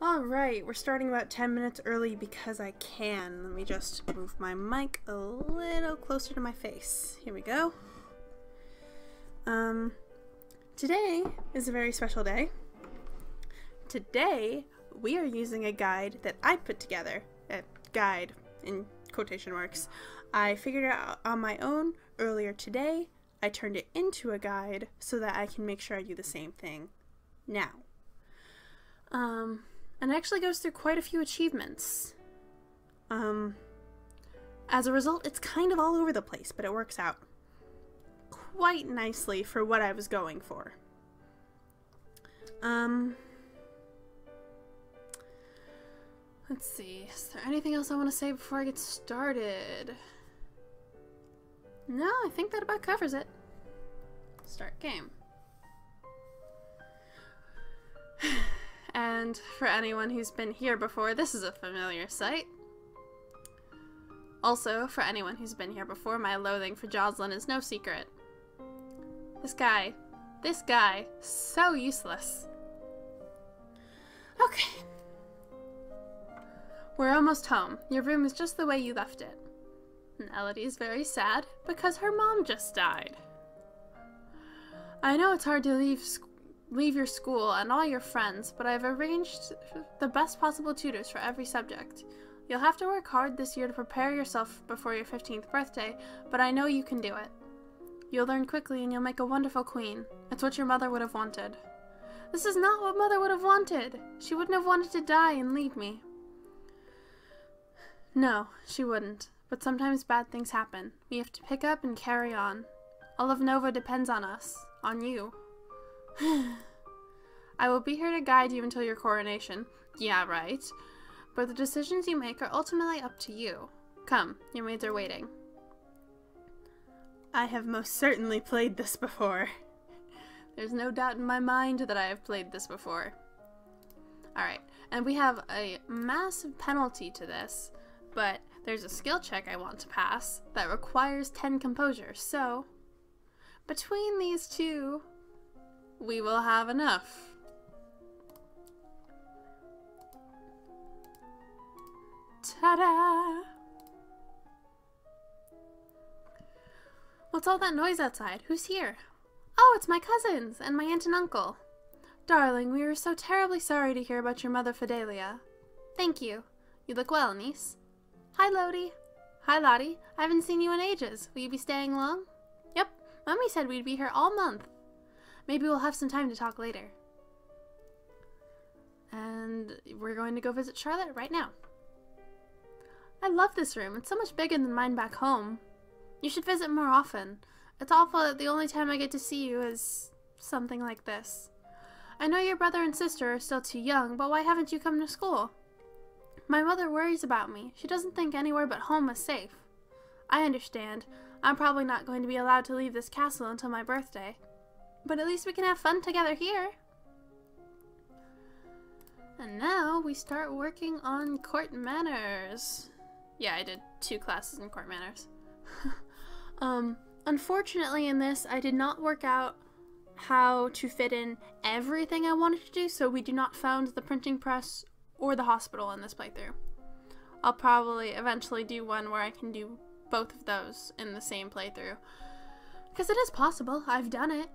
Alright, we're starting about 10 minutes early because I can. Let me just move my mic a little closer to my face. Here we go. Um, today is a very special day. Today, we are using a guide that I put together. A guide, in quotation marks. I figured it out on my own earlier today. I turned it into a guide so that I can make sure I do the same thing now. Um, and actually goes through quite a few achievements. Um, as a result, it's kind of all over the place, but it works out quite nicely for what I was going for. Um, let's see. Is there anything else I want to say before I get started? No, I think that about covers it. Start game. And for anyone who's been here before, this is a familiar sight. Also, for anyone who's been here before, my loathing for Jocelyn is no secret. This guy, this guy, so useless. Okay. We're almost home. Your room is just the way you left it. And Elodie is very sad because her mom just died. I know it's hard to leave leave your school and all your friends, but I've arranged the best possible tutors for every subject. You'll have to work hard this year to prepare yourself before your 15th birthday, but I know you can do it. You'll learn quickly and you'll make a wonderful queen. It's what your mother would have wanted. This is not what mother would have wanted. She wouldn't have wanted to die and leave me. No, she wouldn't. But sometimes bad things happen. We have to pick up and carry on. All of Nova depends on us. On you. I will be here to guide you until your coronation. Yeah, right. But the decisions you make are ultimately up to you. Come, your maids are waiting. I have most certainly played this before. There's no doubt in my mind that I have played this before. Alright, and we have a massive penalty to this, but there's a skill check I want to pass that requires 10 composure, so between these two, we will have enough. Ta-da! What's all that noise outside? Who's here? Oh, it's my cousins and my aunt and uncle. Darling, we are so terribly sorry to hear about your mother Fidelia. Thank you. You look well, niece. Hi, Lodi. Hi, Lottie. I haven't seen you in ages. Will you be staying long? Yep. Mummy said we'd be here all month. Maybe we'll have some time to talk later. And we're going to go visit Charlotte right now. I love this room. It's so much bigger than mine back home. You should visit more often. It's awful that the only time I get to see you is something like this. I know your brother and sister are still too young, but why haven't you come to school? My mother worries about me. She doesn't think anywhere but home is safe. I understand. I'm probably not going to be allowed to leave this castle until my birthday. But at least we can have fun together here. And now we start working on court manners. Yeah, I did two classes in court manners. um, unfortunately in this, I did not work out how to fit in everything I wanted to do, so we do not found the printing press or the hospital in this playthrough. I'll probably eventually do one where I can do both of those in the same playthrough. Because it is possible. I've done it.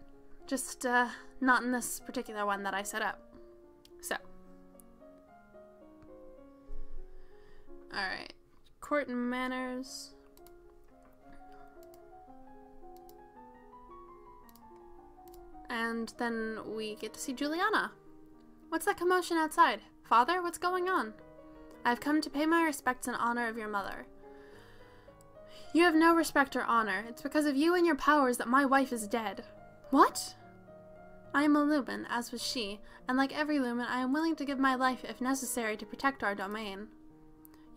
Just uh, not in this particular one that I set up. So. Alright. Court and manners. And then we get to see Juliana. What's that commotion outside? Father, what's going on? I've come to pay my respects in honor of your mother. You have no respect or honor. It's because of you and your powers that my wife is dead. What? I am a Lumen, as was she, and like every Lumen, I am willing to give my life if necessary to protect our domain.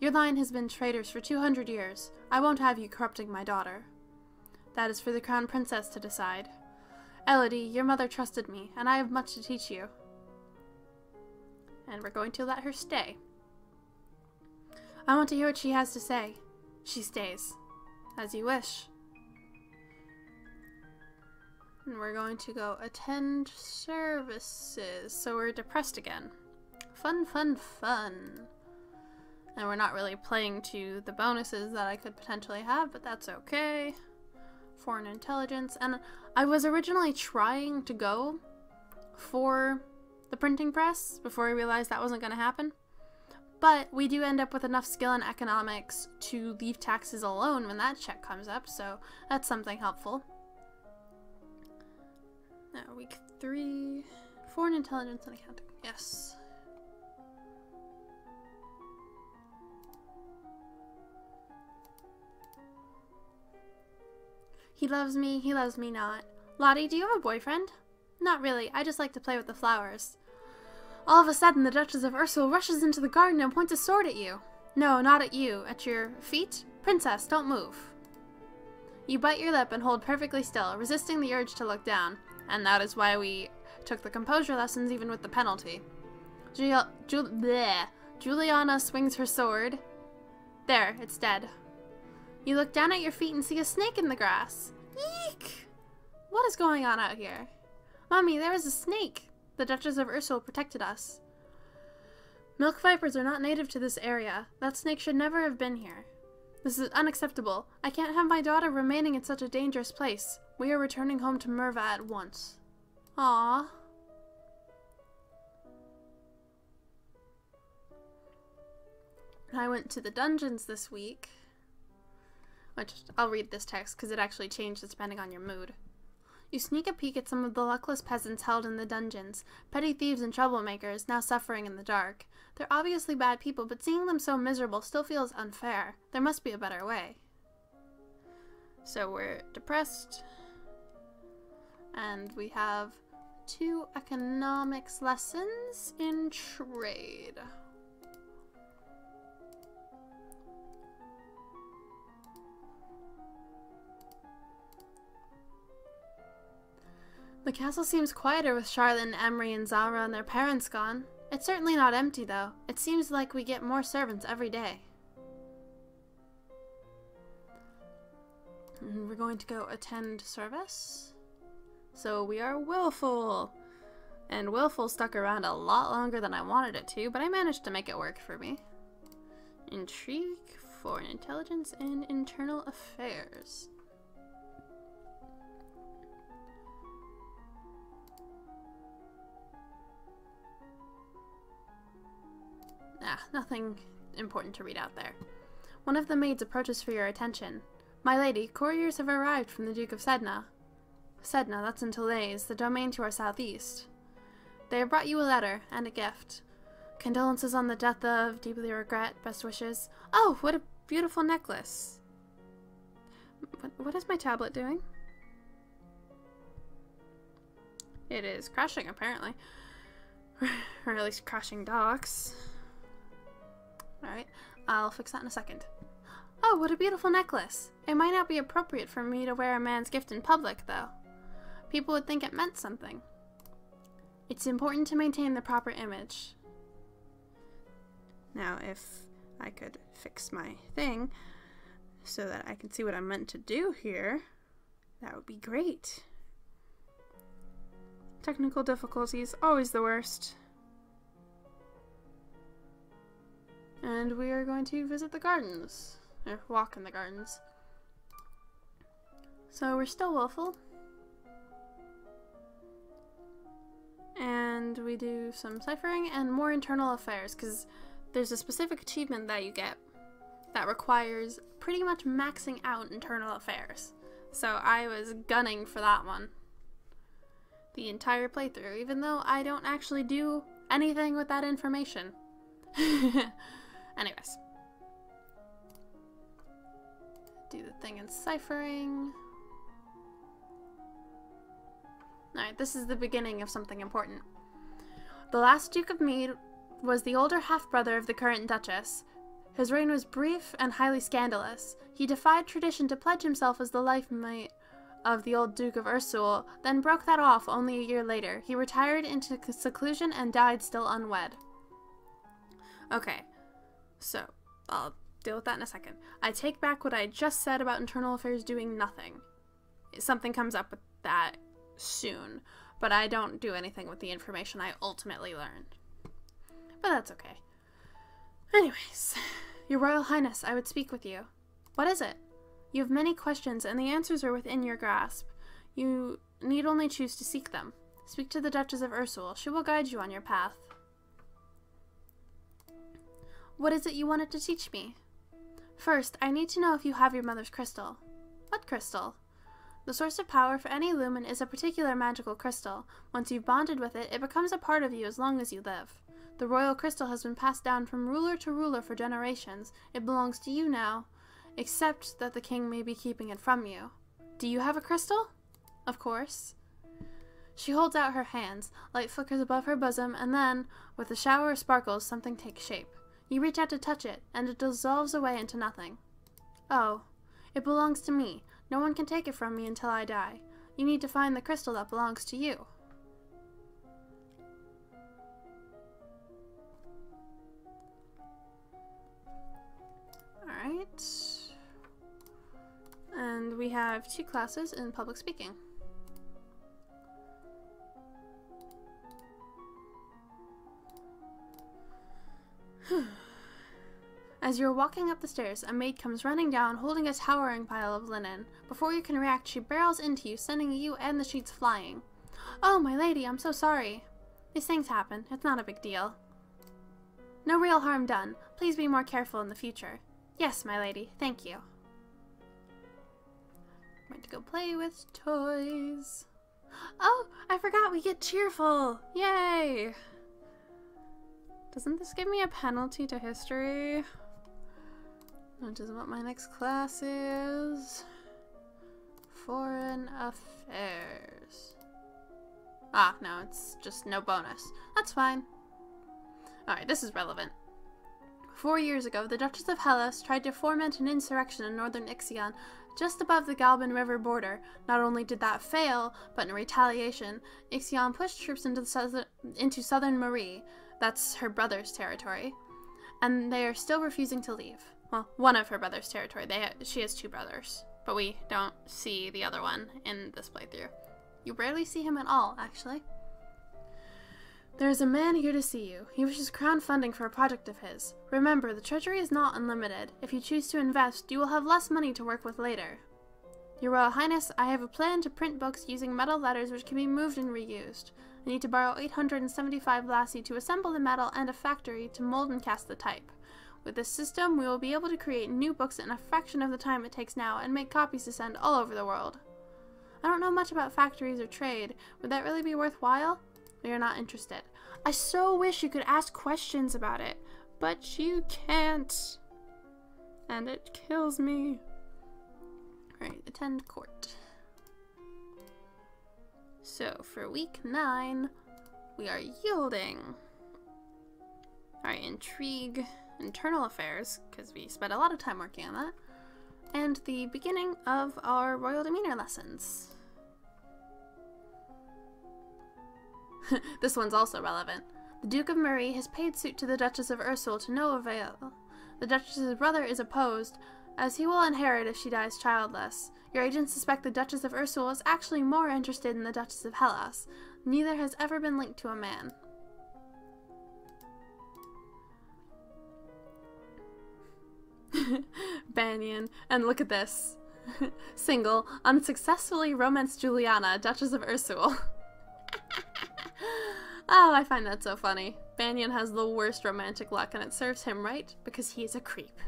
Your line has been traitors for 200 years. I won't have you corrupting my daughter. That is for the Crown Princess to decide. Elodie, your mother trusted me, and I have much to teach you. And we're going to let her stay. I want to hear what she has to say. She stays. As you wish. And we're going to go attend services. So we're depressed again. Fun, fun, fun. And we're not really playing to the bonuses that I could potentially have, but that's okay. Foreign intelligence. And I was originally trying to go for the printing press before I realized that wasn't going to happen. But we do end up with enough skill in economics to leave taxes alone when that check comes up, so that's something helpful. Now, week three. Foreign intelligence and accounting. Yes. He loves me, he loves me not. Lottie, do you have a boyfriend? Not really, I just like to play with the flowers. All of a sudden, the Duchess of Ursul rushes into the garden and points a sword at you. No, not at you. At your feet? Princess, don't move. You bite your lip and hold perfectly still, resisting the urge to look down. And that is why we took the composure lessons even with the penalty. Jul bleh. Juliana swings her sword. There, it's dead. You look down at your feet and see a snake in the grass. Eek! What is going on out here? Mommy, there is a snake. The Duchess of Ursul protected us. Milk vipers are not native to this area. That snake should never have been here. This is unacceptable. I can't have my daughter remaining in such a dangerous place. We are returning home to Merva at once. Ah. I went to the dungeons this week. Which, I'll read this text because it actually changes depending on your mood. You sneak a peek at some of the luckless peasants held in the dungeons, petty thieves and troublemakers, now suffering in the dark. They're obviously bad people, but seeing them so miserable still feels unfair. There must be a better way. So we're depressed, and we have two economics lessons in trade. The castle seems quieter with Charlotte and Emery and Zara and their parents gone. It's certainly not empty, though. It seems like we get more servants every day. And we're going to go attend service. So we are willful. And willful stuck around a lot longer than I wanted it to, but I managed to make it work for me. Intrigue, foreign intelligence, and internal affairs. Ah, nothing important to read out there. One of the maids approaches for your attention. My lady, couriers have arrived from the Duke of Sedna. Sedna, that's in Tulays, the domain to our southeast. They have brought you a letter and a gift. Condolences on the death of, deeply regret, best wishes. Oh, what a beautiful necklace. What, what is my tablet doing? It is crashing, apparently. or at least crashing docks. Alright, I'll fix that in a second. Oh, what a beautiful necklace. It might not be appropriate for me to wear a man's gift in public, though. People would think it meant something. It's important to maintain the proper image. Now, if I could fix my thing so that I can see what I'm meant to do here, that would be great. Technical difficulties, always the worst. And we are going to visit the gardens. Or walk in the gardens. So we're still willful. And we do some ciphering and more internal affairs because there's a specific achievement that you get that requires pretty much maxing out internal affairs. So I was gunning for that one the entire playthrough, even though I don't actually do anything with that information. Anyways. Do the thing in ciphering. Alright, this is the beginning of something important. The last Duke of Mead was the older half-brother of the current Duchess. His reign was brief and highly scandalous. He defied tradition to pledge himself as the life mate of the old Duke of Ursul, then broke that off only a year later. He retired into seclusion and died still unwed. Okay, so, I'll deal with that in a second. I take back what I just said about internal affairs doing nothing. Something comes up with that soon, but I don't do anything with the information I ultimately learned. But that's okay. Anyways, Your Royal Highness, I would speak with you. What is it? You have many questions, and the answers are within your grasp. You need only choose to seek them. Speak to the Duchess of Ursul. She will guide you on your path. What is it you wanted to teach me? First, I need to know if you have your mother's crystal. What crystal? The source of power for any lumen is a particular magical crystal. Once you've bonded with it, it becomes a part of you as long as you live. The royal crystal has been passed down from ruler to ruler for generations. It belongs to you now, except that the king may be keeping it from you. Do you have a crystal? Of course. She holds out her hands, light flickers above her bosom, and then, with a shower of sparkles, something takes shape. You reach out to touch it, and it dissolves away into nothing. Oh, it belongs to me. No one can take it from me until I die. You need to find the crystal that belongs to you. Alright. And we have two classes in public speaking. As you're walking up the stairs, a maid comes running down holding a towering pile of linen. Before you can react, she barrels into you, sending you and the sheets flying. Oh, my lady, I'm so sorry. These things happen. It's not a big deal. No real harm done. Please be more careful in the future. Yes, my lady. Thank you. I'm going to go play with toys. Oh, I forgot we get cheerful. Yay! Doesn't this give me a penalty to history? Which is what my next class is. Foreign Affairs. Ah, no, it's just no bonus. That's fine. Alright, this is relevant. Four years ago, the Duchess of Hellas tried to foment an insurrection in northern Ixion, just above the Galban River border. Not only did that fail, but in retaliation, Ixion pushed troops into, southern, into southern Marie, that's her brother's territory. And they are still refusing to leave. Well, one of her brother's territory. They ha she has two brothers, but we don't see the other one in this playthrough. You rarely see him at all, actually. There is a man here to see you. He wishes crown funding for a project of his. Remember, the treasury is not unlimited. If you choose to invest, you will have less money to work with later. Your Royal Highness, I have a plan to print books using metal letters which can be moved and reused. I need to borrow 875 lassie to assemble the metal and a factory to mold and cast the type. With this system, we will be able to create new books in a fraction of the time it takes now and make copies to send all over the world. I don't know much about factories or trade. Would that really be worthwhile? We are not interested. I so wish you could ask questions about it, but you can't. And it kills me. Alright, attend court. So for week nine, we are yielding. Alright, intrigue, internal affairs, because we spent a lot of time working on that, and the beginning of our royal demeanor lessons. this one's also relevant. The Duke of Marie has paid suit to the Duchess of Ursul to no avail. The Duchess's brother is opposed, as he will inherit if she dies childless. Your agents suspect the Duchess of Ursul is actually more interested in the Duchess of Hellas. Neither has ever been linked to a man. Banyan. And look at this. Single, unsuccessfully romanced Juliana, Duchess of Ursul. oh, I find that so funny. Banyan has the worst romantic luck, and it serves him right because he is a creep.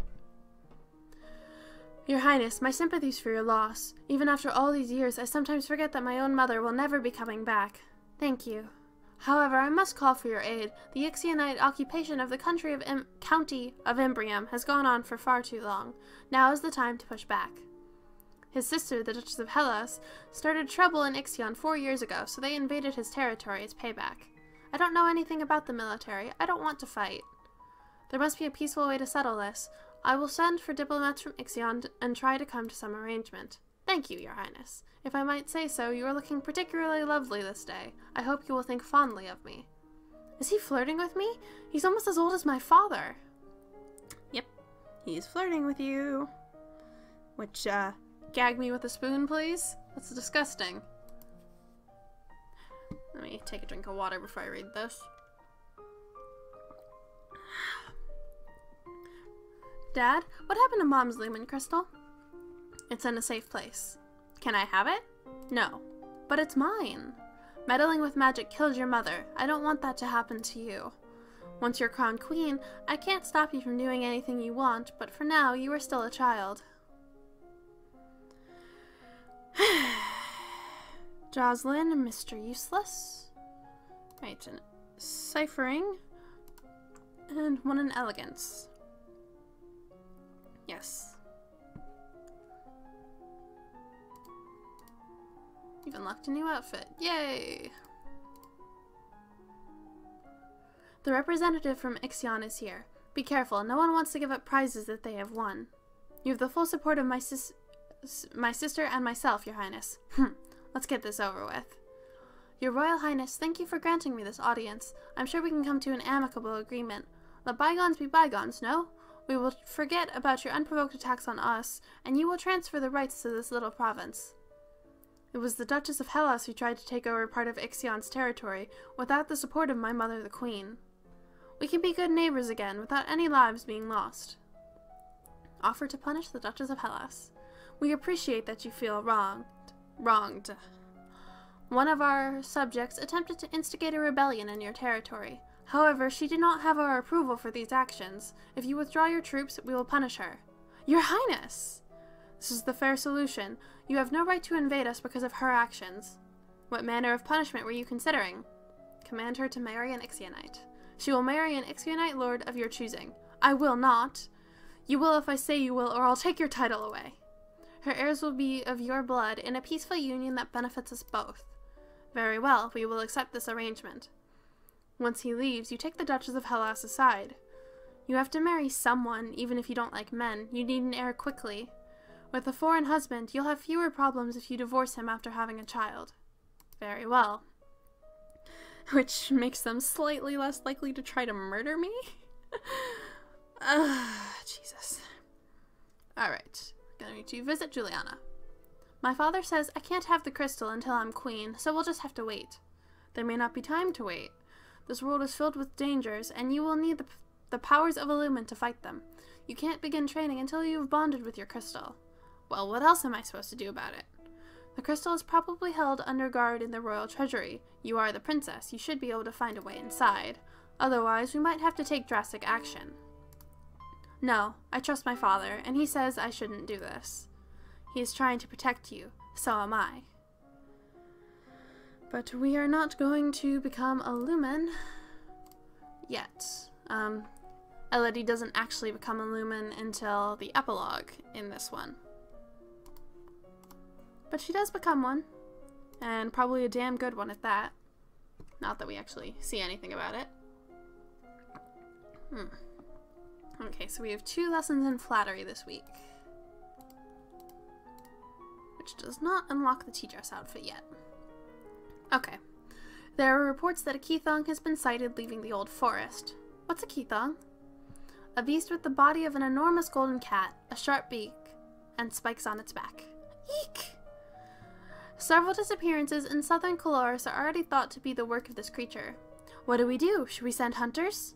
Your Highness, my sympathies for your loss. Even after all these years, I sometimes forget that my own mother will never be coming back. Thank you. However, I must call for your aid. The Ixionite occupation of the country of county of Imbrium has gone on for far too long. Now is the time to push back. His sister, the Duchess of Hellas, started trouble in Ixion four years ago, so they invaded his territory as payback. I don't know anything about the military. I don't want to fight. There must be a peaceful way to settle this. I will send for diplomats from Ixion and try to come to some arrangement. Thank you, your highness. If I might say so, you are looking particularly lovely this day. I hope you will think fondly of me. Is he flirting with me? He's almost as old as my father. Yep, he's flirting with you. Which, uh, gag me with a spoon, please? That's disgusting. Let me take a drink of water before I read this. Dad, what happened to Mom's lumen crystal? It's in a safe place. Can I have it? No. But it's mine. Meddling with magic killed your mother. I don't want that to happen to you. Once you're crowned queen, I can't stop you from doing anything you want, but for now, you are still a child. Jocelyn, Mr. Useless. Right, and ciphering. And one in elegance. Yes. You've unlocked a new outfit. Yay! The representative from Ixion is here. Be careful, no one wants to give up prizes that they have won. You have the full support of my sis my sister and myself, your highness. Hm, let's get this over with. Your Royal Highness, thank you for granting me this audience. I'm sure we can come to an amicable agreement. Let bygones be bygones, no? We will forget about your unprovoked attacks on us, and you will transfer the rights to this little province. It was the Duchess of Hellas who tried to take over part of Ixion's territory without the support of my mother the Queen. We can be good neighbors again without any lives being lost. Offer to punish the Duchess of Hellas. We appreciate that you feel wronged. Wronged. One of our subjects attempted to instigate a rebellion in your territory. However, she did not have our approval for these actions. If you withdraw your troops, we will punish her. Your Highness! This is the fair solution. You have no right to invade us because of her actions. What manner of punishment were you considering? Command her to marry an Ixionite. She will marry an Ixionite lord of your choosing. I will not. You will if I say you will, or I'll take your title away. Her heirs will be of your blood in a peaceful union that benefits us both. Very well, we will accept this arrangement. Once he leaves, you take the Duchess of Hellas aside. You have to marry someone, even if you don't like men. You need an heir quickly. With a foreign husband, you'll have fewer problems if you divorce him after having a child. Very well. Which makes them slightly less likely to try to murder me? Ugh, ah, Jesus. Alright, going to visit Juliana. My father says I can't have the crystal until I'm queen, so we'll just have to wait. There may not be time to wait. This world is filled with dangers, and you will need the, the powers of Illumin to fight them. You can't begin training until you've bonded with your crystal. Well, what else am I supposed to do about it? The crystal is probably held under guard in the royal treasury. You are the princess. You should be able to find a way inside. Otherwise, we might have to take drastic action. No, I trust my father, and he says I shouldn't do this. He is trying to protect you. So am I. But we are not going to become a lumen yet. Um, Elodie doesn't actually become a lumen until the epilogue in this one. But she does become one. And probably a damn good one at that. Not that we actually see anything about it. Hmm. Okay, so we have two lessons in flattery this week. Which does not unlock the tea dress outfit yet. Okay. There are reports that a Keithong has been sighted leaving the old forest. What's a Keithong? A beast with the body of an enormous golden cat, a sharp beak, and spikes on its back. Eek! Several disappearances in southern Caloris are already thought to be the work of this creature. What do we do? Should we send hunters?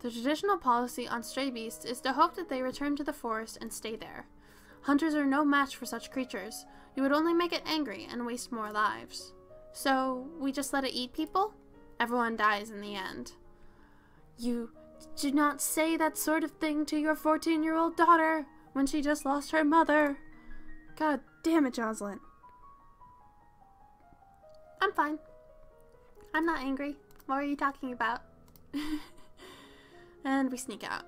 The traditional policy on stray beasts is to hope that they return to the forest and stay there. Hunters are no match for such creatures. You would only make it angry and waste more lives. So, we just let it eat people? Everyone dies in the end. You do not say that sort of thing to your 14 year old daughter when she just lost her mother. God damn it, Jocelyn. I'm fine. I'm not angry. What are you talking about? and we sneak out.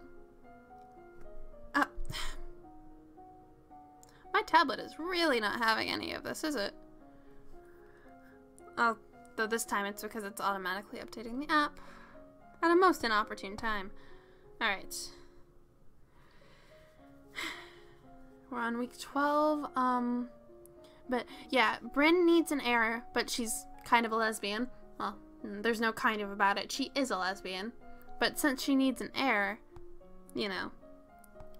Uh, my tablet is really not having any of this, is it? Oh, though this time it's because it's automatically updating the app at a most inopportune time. Alright. We're on week 12. Um, but yeah, Bryn needs an heir, but she's kind of a lesbian. Well, there's no kind of about it. She is a lesbian. But since she needs an heir, you know,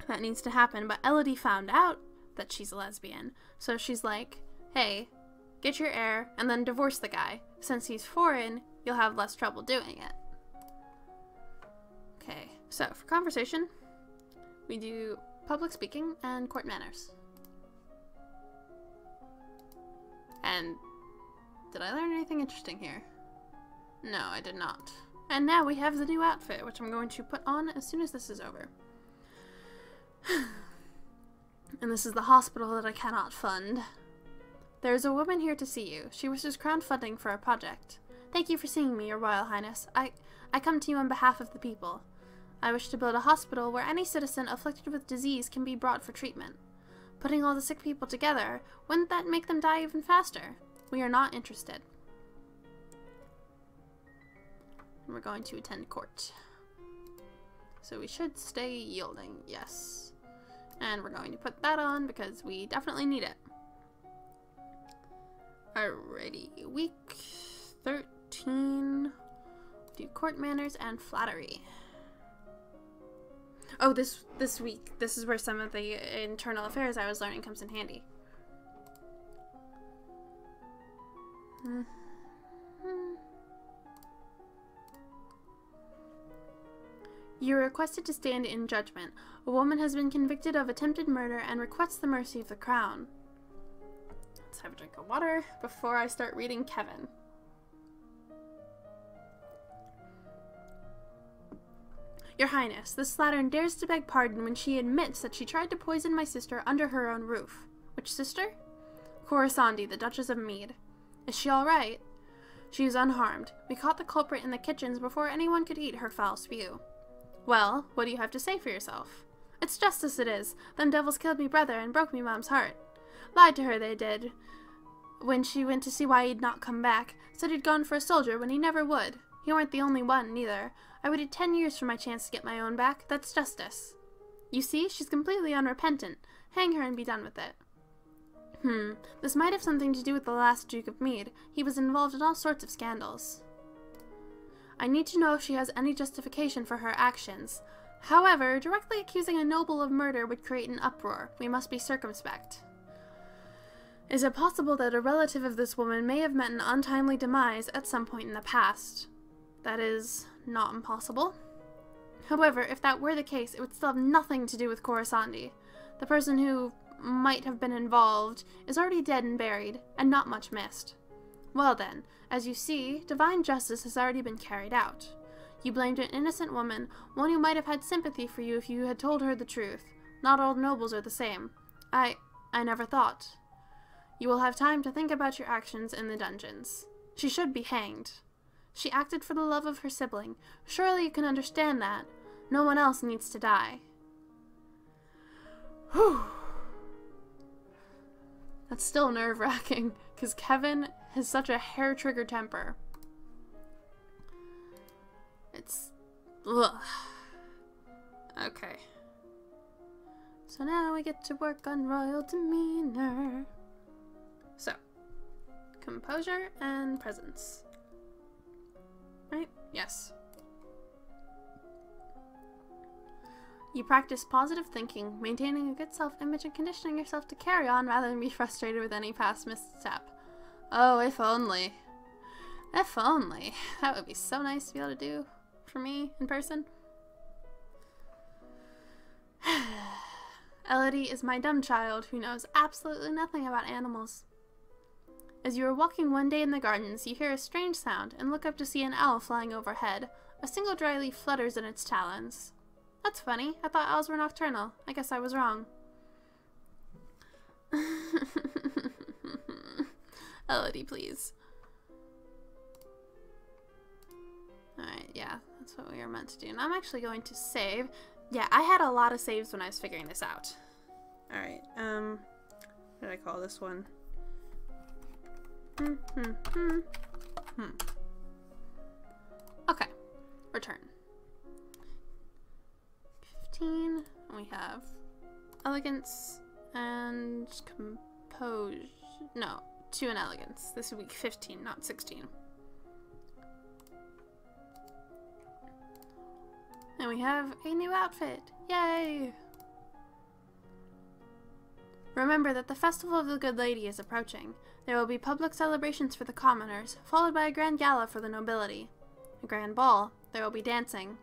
that needs to happen. But Elodie found out that she's a lesbian. So she's like, hey, get your heir and then divorce the guy. Since he's foreign, you'll have less trouble doing it. Okay, so for conversation, We do public speaking and court manners. And did I learn anything interesting here? No, I did not. And now we have the new outfit, which I'm going to put on as soon as this is over. and this is the hospital that I cannot fund. There is a woman here to see you. She wishes crown funding for a project. Thank you for seeing me, Your Royal Highness. I, I come to you on behalf of the people. I wish to build a hospital where any citizen afflicted with disease can be brought for treatment. Putting all the sick people together, wouldn't that make them die even faster? We are not interested. We're going to attend court. So we should stay yielding, yes. And we're going to put that on because we definitely need it. Alrighty, week 13. Do court manners and flattery. Oh, this this week, this is where some of the internal affairs I was learning comes in handy. Mm -hmm. You are requested to stand in judgment. A woman has been convicted of attempted murder and requests the mercy of the crown. Let's have a drink of water before I start reading Kevin. Your Highness, this slattern dares to beg pardon when she admits that she tried to poison my sister under her own roof. Which sister? Corisandi, the Duchess of Mead. Is she all right? She is unharmed. We caught the culprit in the kitchens before anyone could eat her foul spew. Well, what do you have to say for yourself? It's justice it is. Them devils killed me brother and broke me mom's heart. Lied to her, they did. When she went to see why he'd not come back, said he'd gone for a soldier when he never would. He weren't the only one, neither. I waited ten years for my chance to get my own back. That's justice. You see, she's completely unrepentant. Hang her and be done with it. Hmm, this might have something to do with the last Duke of Mead. He was involved in all sorts of scandals. I need to know if she has any justification for her actions. However, directly accusing a noble of murder would create an uproar. We must be circumspect. Is it possible that a relative of this woman may have met an untimely demise at some point in the past? That is not impossible. However, if that were the case, it would still have nothing to do with Corisandi. The person who might have been involved is already dead and buried, and not much missed. Well then, as you see, divine justice has already been carried out. You blamed an innocent woman, one who might have had sympathy for you if you had told her the truth. Not all nobles are the same. I... I never thought. You will have time to think about your actions in the dungeons. She should be hanged. She acted for the love of her sibling. Surely you can understand that. No one else needs to die. Whew. That's still nerve-wracking, because Kevin has such a hair-trigger temper. It's... Ugh. Okay. So now we get to work on royal demeanor. Composure and presence. Right? Yes. You practice positive thinking, maintaining a good self-image and conditioning yourself to carry on rather than be frustrated with any past misstep. Oh, if only. If only. That would be so nice to be able to do for me in person. Elodie is my dumb child who knows absolutely nothing about animals. As you are walking one day in the gardens, you hear a strange sound and look up to see an owl flying overhead. A single dry leaf flutters in its talons. That's funny. I thought owls were nocturnal. I guess I was wrong. Elodie, please. Alright, yeah, that's what we are meant to do. And I'm actually going to save. Yeah, I had a lot of saves when I was figuring this out. Alright, um, what did I call this one? Hmm, hmm, hmm. Okay, return. 15, we have elegance and compose. No, two in elegance. This is week 15, not 16. And we have a new outfit. Yay! Remember that the Festival of the Good Lady is approaching. There will be public celebrations for the commoners, followed by a grand gala for the nobility. A grand ball. There will be dancing.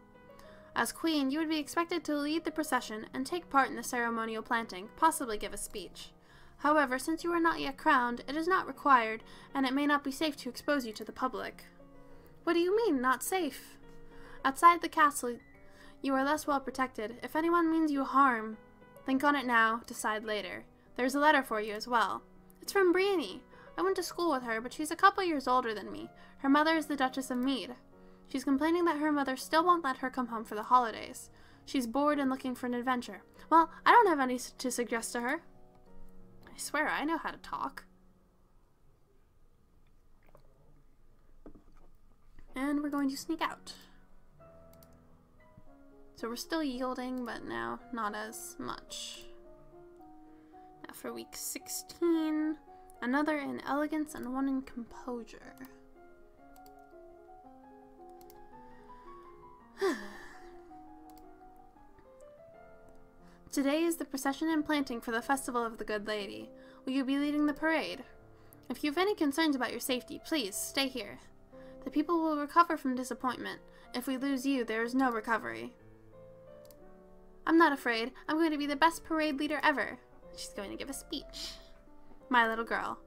As queen, you would be expected to lead the procession and take part in the ceremonial planting, possibly give a speech. However, since you are not yet crowned, it is not required, and it may not be safe to expose you to the public. What do you mean, not safe? Outside the castle, you are less well protected. If anyone means you harm, think on it now, decide later. There's a letter for you as well. It's from Briony. I went to school with her, but she's a couple years older than me. Her mother is the Duchess of Mead. She's complaining that her mother still won't let her come home for the holidays. She's bored and looking for an adventure. Well, I don't have any to suggest to her. I swear I know how to talk. And we're going to sneak out. So we're still yielding, but now not as much. For week 16, another in elegance and one in composure. Today is the procession and planting for the Festival of the Good Lady. Will you be leading the parade? If you have any concerns about your safety, please stay here. The people will recover from disappointment. If we lose you, there is no recovery. I'm not afraid. I'm going to be the best parade leader ever. She's going to give a speech. My little girl.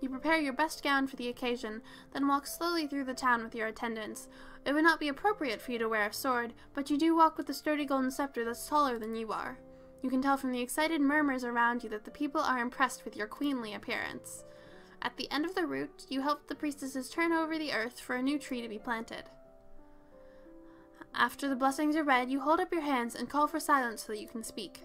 You prepare your best gown for the occasion, then walk slowly through the town with your attendants. It would not be appropriate for you to wear a sword, but you do walk with a sturdy golden scepter that's taller than you are. You can tell from the excited murmurs around you that the people are impressed with your queenly appearance. At the end of the route, you help the priestesses turn over the earth for a new tree to be planted. After the blessings are read, you hold up your hands and call for silence so that you can speak.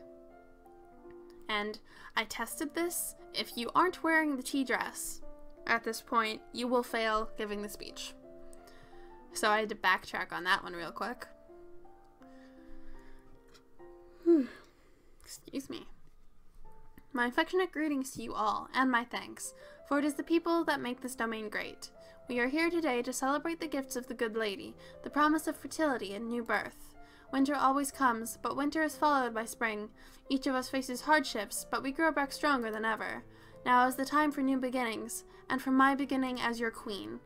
And I tested this. If you aren't wearing the tea dress at this point, you will fail giving the speech. So I had to backtrack on that one real quick. Hmm. Excuse me. My affectionate greetings to you all, and my thanks, for it is the people that make this domain great. We are here today to celebrate the gifts of the Good Lady, the promise of fertility and new birth. Winter always comes, but winter is followed by spring. Each of us faces hardships, but we grow back stronger than ever. Now is the time for new beginnings, and for my beginning as your queen.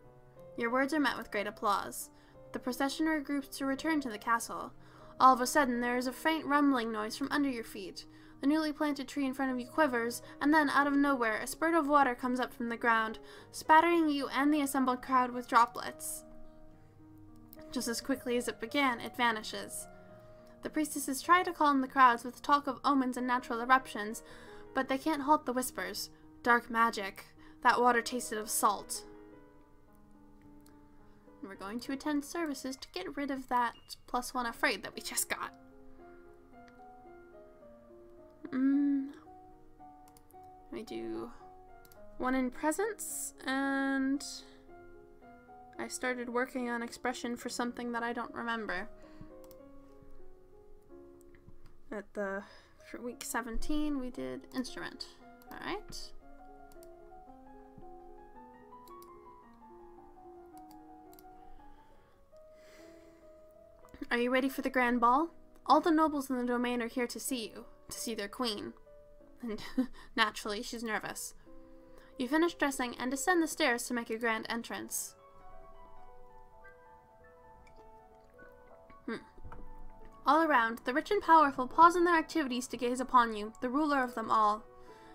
Your words are met with great applause. The procession regroups to return to the castle. All of a sudden, there is a faint rumbling noise from under your feet. The newly planted tree in front of you quivers, and then, out of nowhere, a spurt of water comes up from the ground, spattering you and the assembled crowd with droplets. Just as quickly as it began, it vanishes. The priestesses try to calm the crowds with talk of omens and natural eruptions, but they can't halt the whispers. Dark magic. That water tasted of salt. we're going to attend services to get rid of that plus one afraid that we just got. Mm. I do one in presence, and I started working on expression for something that I don't remember. At the for week 17, we did instrument. All right. Are you ready for the grand ball? All the nobles in the domain are here to see you to see their queen. And naturally, she's nervous. You finish dressing and descend the stairs to make your grand entrance. All around, the rich and powerful pause in their activities to gaze upon you, the ruler of them all.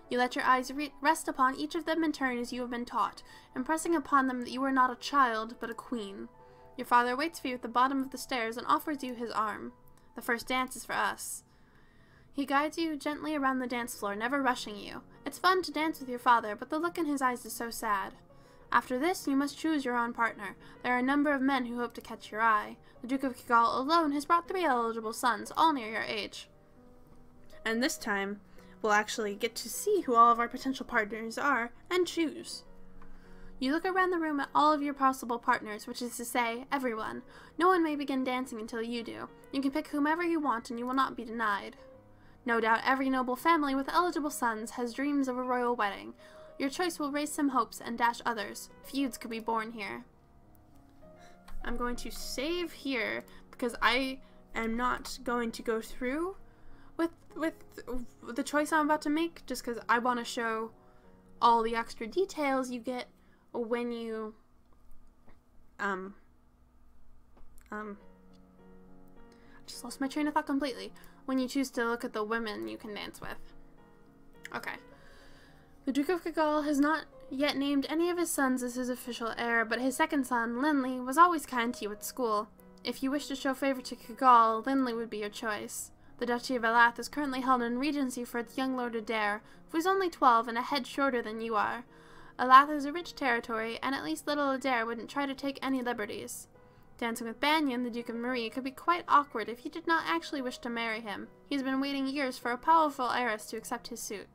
You let your eyes rest upon each of them in turn as you have been taught, impressing upon them that you are not a child, but a queen. Your father waits for you at the bottom of the stairs and offers you his arm. The first dance is for us. He guides you gently around the dance floor, never rushing you. It's fun to dance with your father, but the look in his eyes is so sad. After this, you must choose your own partner. There are a number of men who hope to catch your eye. The Duke of Kigal alone has brought three eligible sons, all near your age. And this time, we'll actually get to see who all of our potential partners are and choose. You look around the room at all of your possible partners, which is to say, everyone. No one may begin dancing until you do. You can pick whomever you want and you will not be denied. No doubt every noble family with eligible sons has dreams of a royal wedding. Your choice will raise some hopes and dash others. Feuds could be born here. I'm going to save here because I am not going to go through with with the choice I'm about to make just because I want to show all the extra details you get when you um um just lost my train of thought completely. When you choose to look at the women you can dance with. Okay. The Duke of Kigal has not yet named any of his sons as his official heir, but his second son, Linley, was always kind to you at school. If you wish to show favor to Kigal, Linley would be your choice. The Duchy of Elath is currently held in regency for its young Lord Adair, who is only twelve and a head shorter than you are. Elath is a rich territory, and at least little Adair wouldn't try to take any liberties. Dancing with Banyan, the Duke of Marie, could be quite awkward if you did not actually wish to marry him. He has been waiting years for a powerful heiress to accept his suit.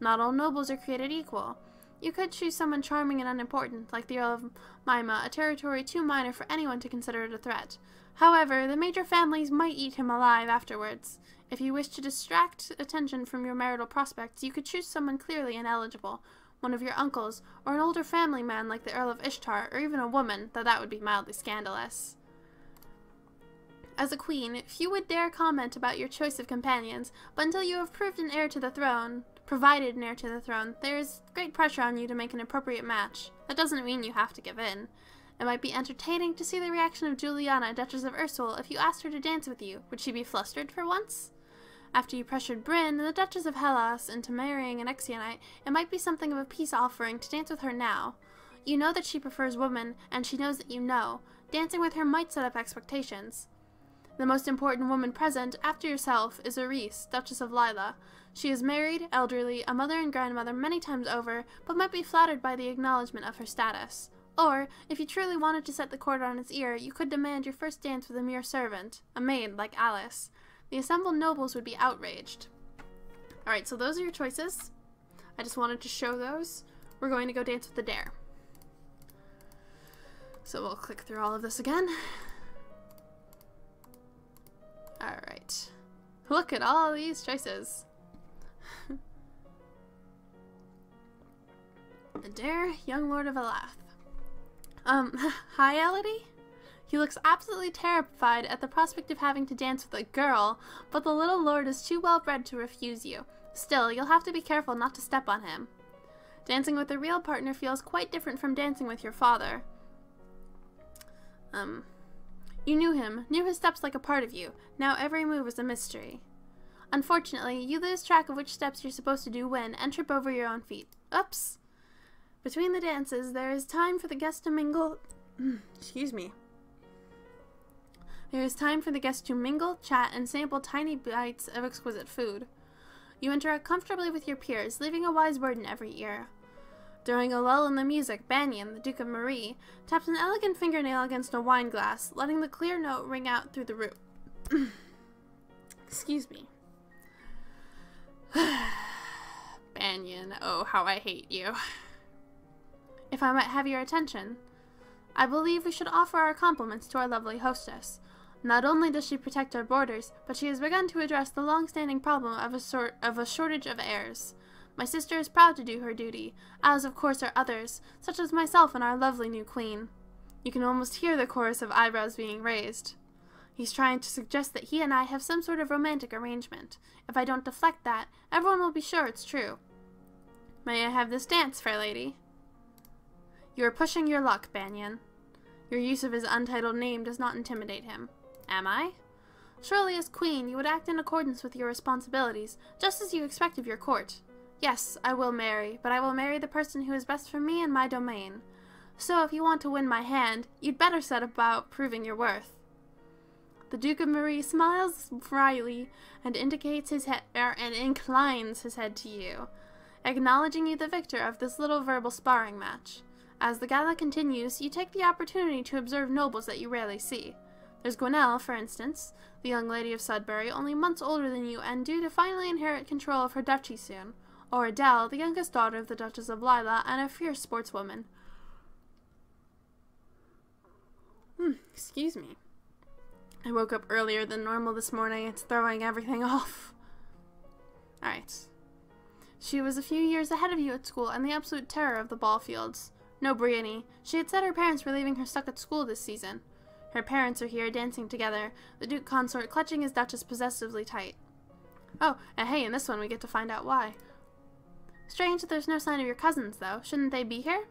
Not all nobles are created equal. You could choose someone charming and unimportant, like the Earl of Mima, a territory too minor for anyone to consider it a threat. However, the major families might eat him alive afterwards. If you wish to distract attention from your marital prospects, you could choose someone clearly ineligible, one of your uncles, or an older family man like the Earl of Ishtar, or even a woman, though that would be mildly scandalous. As a queen, few would dare comment about your choice of companions, but until you have proved an heir to the throne, provided an heir to the throne, there is great pressure on you to make an appropriate match. That doesn't mean you have to give in. It might be entertaining to see the reaction of Juliana, Duchess of Ursul, if you asked her to dance with you. Would she be flustered for once? After you pressured Bryn, the Duchess of Hellas, into marrying an Ixionite, it might be something of a peace offering to dance with her now. You know that she prefers women, and she knows that you know. Dancing with her might set up expectations. The most important woman present, after yourself, is Eris, Duchess of Lillah. She is married, elderly, a mother and grandmother many times over, but might be flattered by the acknowledgement of her status. Or, if you truly wanted to set the court on its ear, you could demand your first dance with a mere servant, a maid like Alice. The assembled nobles would be outraged. Alright, so those are your choices. I just wanted to show those. We're going to go dance with the dare. So we'll click through all of this again. Alright. Look at all these choices. Adair, young lord of Elath. Um, hi, Elodie? He looks absolutely terrified at the prospect of having to dance with a girl, but the little lord is too well bred to refuse you. Still, you'll have to be careful not to step on him. Dancing with a real partner feels quite different from dancing with your father. Um, you knew him, knew his steps like a part of you. Now every move is a mystery. Unfortunately, you lose track of which steps you're supposed to do when and trip over your own feet. Oops! Between the dances, there is time for the guests to mingle. Mm, excuse me. There is time for the guests to mingle, chat, and sample tiny bites of exquisite food. You interact comfortably with your peers, leaving a wise word in every ear. During a lull in the music, Banyan, the Duke of Marie, tapped an elegant fingernail against a wine glass, letting the clear note ring out through the room. Excuse me. Banyan, oh, how I hate you. If I might have your attention, I believe we should offer our compliments to our lovely hostess. Not only does she protect our borders, but she has begun to address the long-standing problem of a sort of a shortage of heirs. My sister is proud to do her duty, as of course are others, such as myself and our lovely new queen. You can almost hear the chorus of eyebrows being raised. He's trying to suggest that he and I have some sort of romantic arrangement. If I don't deflect that, everyone will be sure it's true. May I have this dance, fair lady? You are pushing your luck, Banyan. Your use of his untitled name does not intimidate him. Am I? Surely as queen you would act in accordance with your responsibilities, just as you expect of your court. Yes, I will marry, but I will marry the person who is best for me and my domain. So if you want to win my hand, you'd better set about proving your worth. The Duke of Marie smiles wryly and indicates his head er, and inclines his head to you, acknowledging you the victor of this little verbal sparring match. As the gala continues, you take the opportunity to observe nobles that you rarely see. There's Gwenelle, for instance, the young lady of Sudbury, only months older than you and due to finally inherit control of her duchy soon. Or Adele, the youngest daughter of the Duchess of Lillah and a fierce sportswoman. Hmm, excuse me. I woke up earlier than normal this morning. It's throwing everything off. Alright. She was a few years ahead of you at school and the absolute terror of the ball fields. No Briony. She had said her parents were leaving her stuck at school this season. Her parents are here dancing together, the Duke consort clutching his Duchess possessively tight. Oh, and hey, in this one we get to find out why. Strange that there's no sign of your cousins, though. Shouldn't they be here?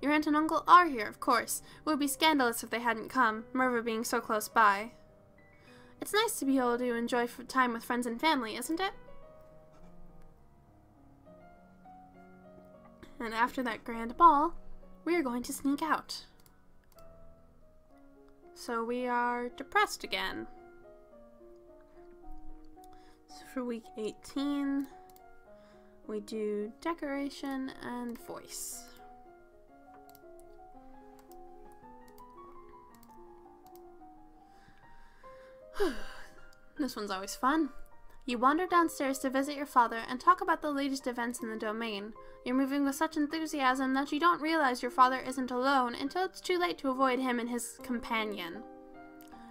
Your aunt and uncle are here, of course. It would be scandalous if they hadn't come, Merva being so close by. It's nice to be able to enjoy time with friends and family, isn't it? And after that grand ball, we are going to sneak out. So we are depressed again. So for week 18, we do decoration and voice. this one's always fun. You wander downstairs to visit your father and talk about the latest events in the domain. You're moving with such enthusiasm that you don't realize your father isn't alone until it's too late to avoid him and his companion.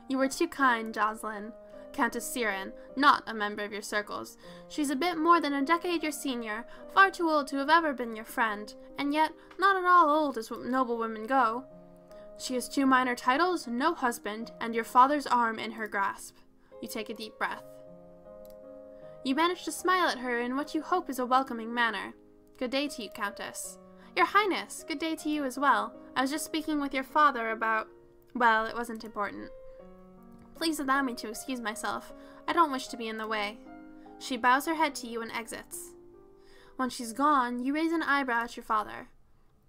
You were too kind, Jocelyn. Countess Siren, not a member of your circles. She's a bit more than a decade your senior, far too old to have ever been your friend, and yet not at all old as noble women go. She has two minor titles, no husband, and your father's arm in her grasp. You take a deep breath. You manage to smile at her in what you hope is a welcoming manner. Good day to you, Countess. Your Highness, good day to you as well. I was just speaking with your father about... Well, it wasn't important. Please allow me to excuse myself. I don't wish to be in the way. She bows her head to you and exits. When she's gone, you raise an eyebrow at your father.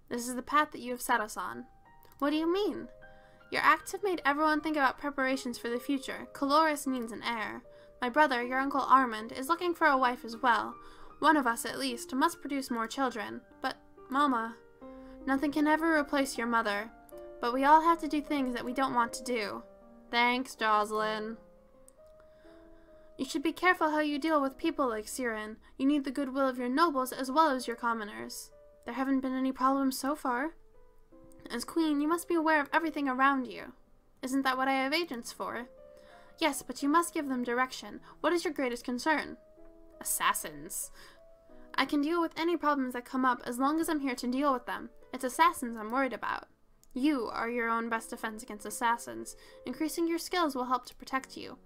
This is the path that you have set us on. What do you mean? Your acts have made everyone think about preparations for the future. Caloris needs an heir. My brother, your Uncle Armand, is looking for a wife as well. One of us, at least, must produce more children. But, Mama, nothing can ever replace your mother. But we all have to do things that we don't want to do. Thanks, Jocelyn. You should be careful how you deal with people like Siren. You need the goodwill of your nobles as well as your commoners. There haven't been any problems so far. As queen, you must be aware of everything around you. Isn't that what I have agents for? Yes, but you must give them direction. What is your greatest concern? Assassins. I can deal with any problems that come up as long as I'm here to deal with them. It's assassins I'm worried about. You are your own best defense against assassins. Increasing your skills will help to protect you.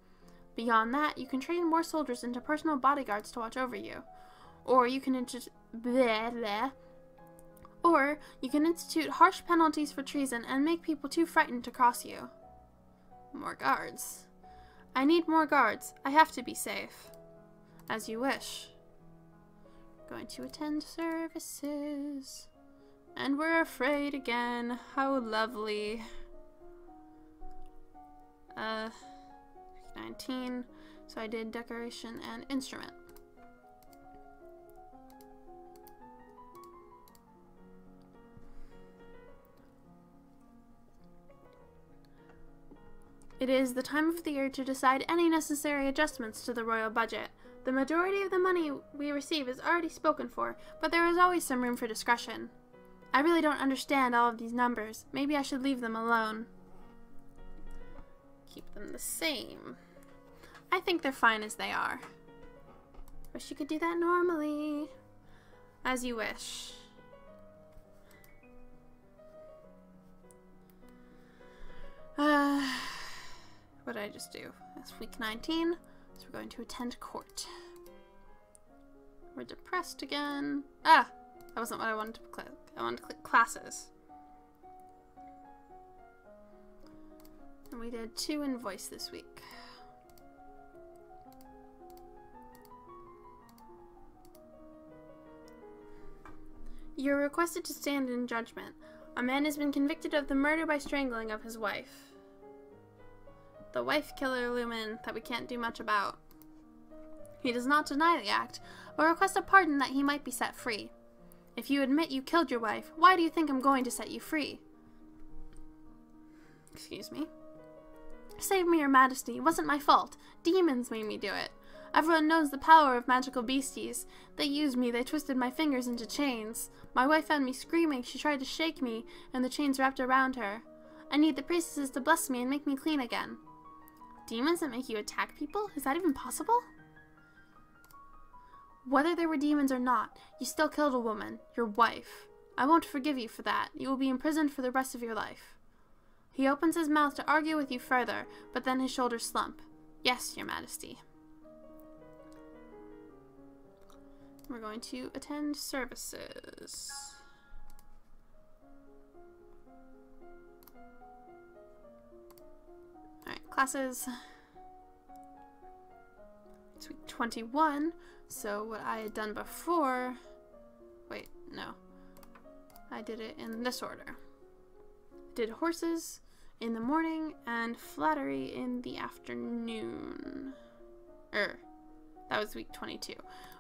Beyond that, you can train more soldiers into personal bodyguards to watch over you. Or you can. Or you can institute harsh penalties for treason and make people too frightened to cross you. More guards. I need more guards. I have to be safe. As you wish. Going to attend services. And we're afraid again. How lovely. Uh, 19. So I did decoration and instrument. It is the time of the year to decide any necessary adjustments to the royal budget. The majority of the money we receive is already spoken for, but there is always some room for discretion. I really don't understand all of these numbers. Maybe I should leave them alone. Keep them the same. I think they're fine as they are. Wish you could do that normally. As you wish. Uh... What did I just do? It's week 19, so we're going to attend court. We're depressed again. Ah! That wasn't what I wanted to. I wanted to click classes. And we did two in voice this week. You're requested to stand in judgment. A man has been convicted of the murder by strangling of his wife the wife killer Lumen that we can't do much about. He does not deny the act, but requests a pardon that he might be set free. If you admit you killed your wife, why do you think I'm going to set you free? Excuse me. Save me, your majesty. It wasn't my fault. Demons made me do it. Everyone knows the power of magical beasties. They used me, they twisted my fingers into chains. My wife found me screaming, she tried to shake me, and the chains wrapped around her. I need the priestesses to bless me and make me clean again. Demons that make you attack people? Is that even possible? Whether there were demons or not, you still killed a woman, your wife. I won't forgive you for that. You will be imprisoned for the rest of your life. He opens his mouth to argue with you further, but then his shoulders slump. Yes, your majesty. We're going to attend services. Alright, classes. It's week 21, so what I had done before... Wait, no. I did it in this order. Did horses in the morning and flattery in the afternoon. Er, that was week 22.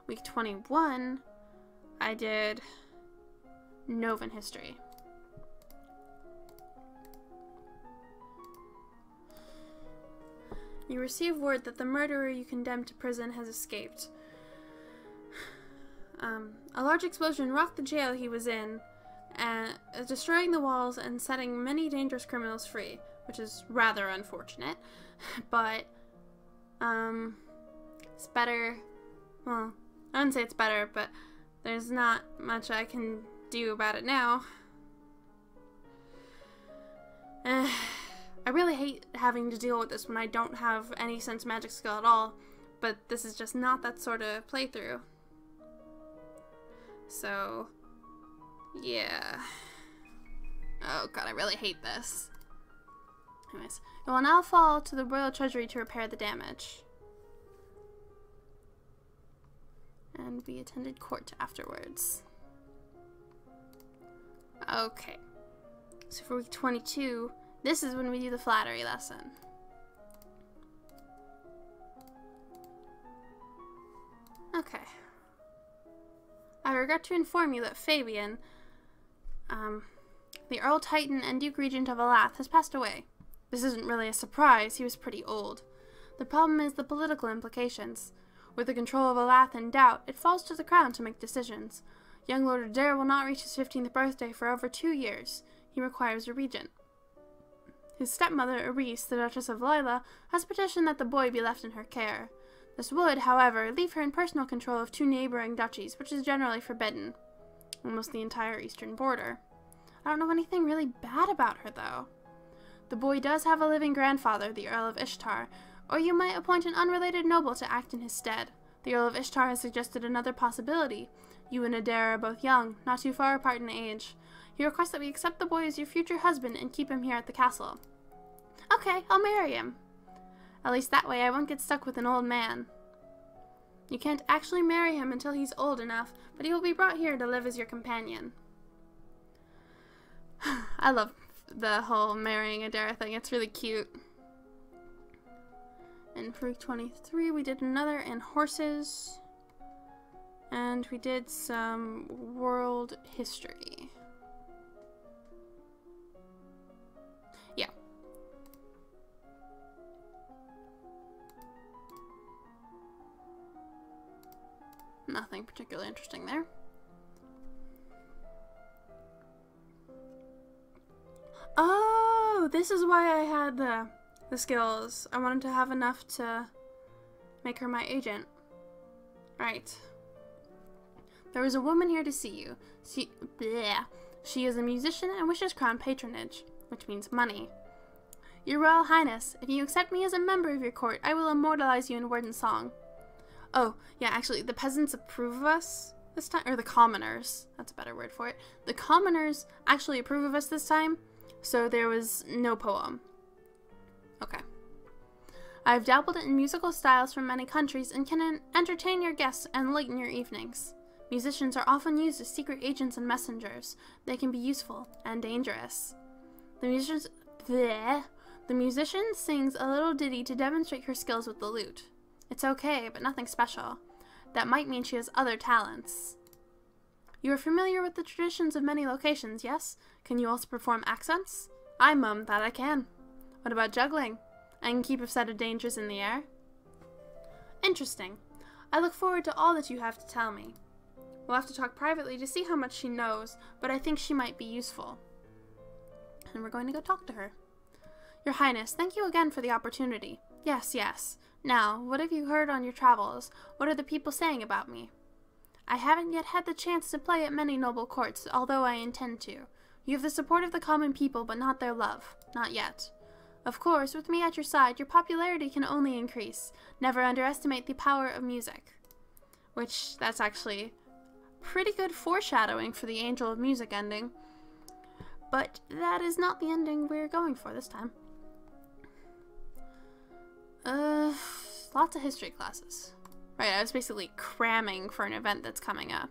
Week 21, I did Novan history. You receive word that the murderer you condemned to prison has escaped. Um, a large explosion rocked the jail he was in, uh, destroying the walls and setting many dangerous criminals free, which is rather unfortunate. But um, it's better. Well, I wouldn't say it's better, but there's not much I can do about it now. I really hate having to deal with this when I don't have any sense magic skill at all, but this is just not that sort of playthrough. So, yeah. Oh god, I really hate this. Anyways, it will now fall to the Royal Treasury to repair the damage. And we attended court afterwards. Okay. So for week 22, this is when we do the flattery lesson. Okay. I regret to inform you that Fabian, um, the Earl Titan and Duke Regent of Elath, has passed away. This isn't really a surprise, he was pretty old. The problem is the political implications. With the control of Elath in doubt, it falls to the crown to make decisions. Young Lord Adair will not reach his 15th birthday for over two years. He requires a regent. His stepmother, Eris, the Duchess of Lillah, has petitioned that the boy be left in her care. This would, however, leave her in personal control of two neighboring duchies, which is generally forbidden. Almost the entire eastern border. I don't know anything really bad about her, though. The boy does have a living grandfather, the Earl of Ishtar, or you might appoint an unrelated noble to act in his stead. The Earl of Ishtar has suggested another possibility. You and Adair are both young, not too far apart in age. He requests that we accept the boy as your future husband and keep him here at the castle. Okay, I'll marry him. At least that way I won't get stuck with an old man. You can't actually marry him until he's old enough, but he will be brought here to live as your companion. I love the whole marrying Adair thing. It's really cute. In Freak 23, we did another in horses. And we did some world history. Nothing particularly interesting there. Oh, this is why I had the the skills. I wanted to have enough to make her my agent. Right. There is a woman here to see you. She, bleh. she is a musician and wishes crown patronage, which means money. Your Royal Highness, if you accept me as a member of your court, I will immortalize you in word and song. Oh, yeah, actually, the peasants approve of us this time, or the commoners, that's a better word for it. The commoners actually approve of us this time, so there was no poem. Okay. I've dabbled in musical styles from many countries and can entertain your guests and lighten your evenings. Musicians are often used as secret agents and messengers. They can be useful and dangerous. The musicians bleh, the musician sings a little ditty to demonstrate her skills with the lute. It's okay, but nothing special. That might mean she has other talents. You are familiar with the traditions of many locations, yes? Can you also perform accents? I mum that I can. What about juggling? I can keep a set of dangers in the air. Interesting. I look forward to all that you have to tell me. We'll have to talk privately to see how much she knows, but I think she might be useful. And we're going to go talk to her. Your Highness, thank you again for the opportunity. Yes, yes. Now, what have you heard on your travels? What are the people saying about me? I haven't yet had the chance to play at many noble courts, although I intend to. You have the support of the common people, but not their love. Not yet. Of course, with me at your side, your popularity can only increase. Never underestimate the power of music. Which, that's actually pretty good foreshadowing for the Angel of Music ending. But that is not the ending we're going for this time. Uh, lots of history classes. Right, I was basically cramming for an event that's coming up.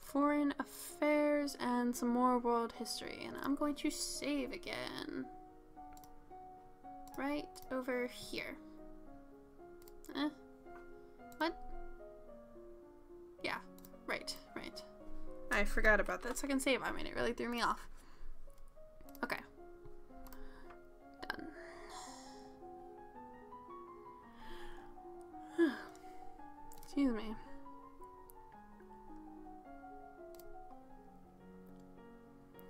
Foreign affairs and some more world history. And I'm going to save again. Right over here. Eh. What? Yeah, right, right. I forgot about that second save I mean, It really threw me off. Okay. Excuse me.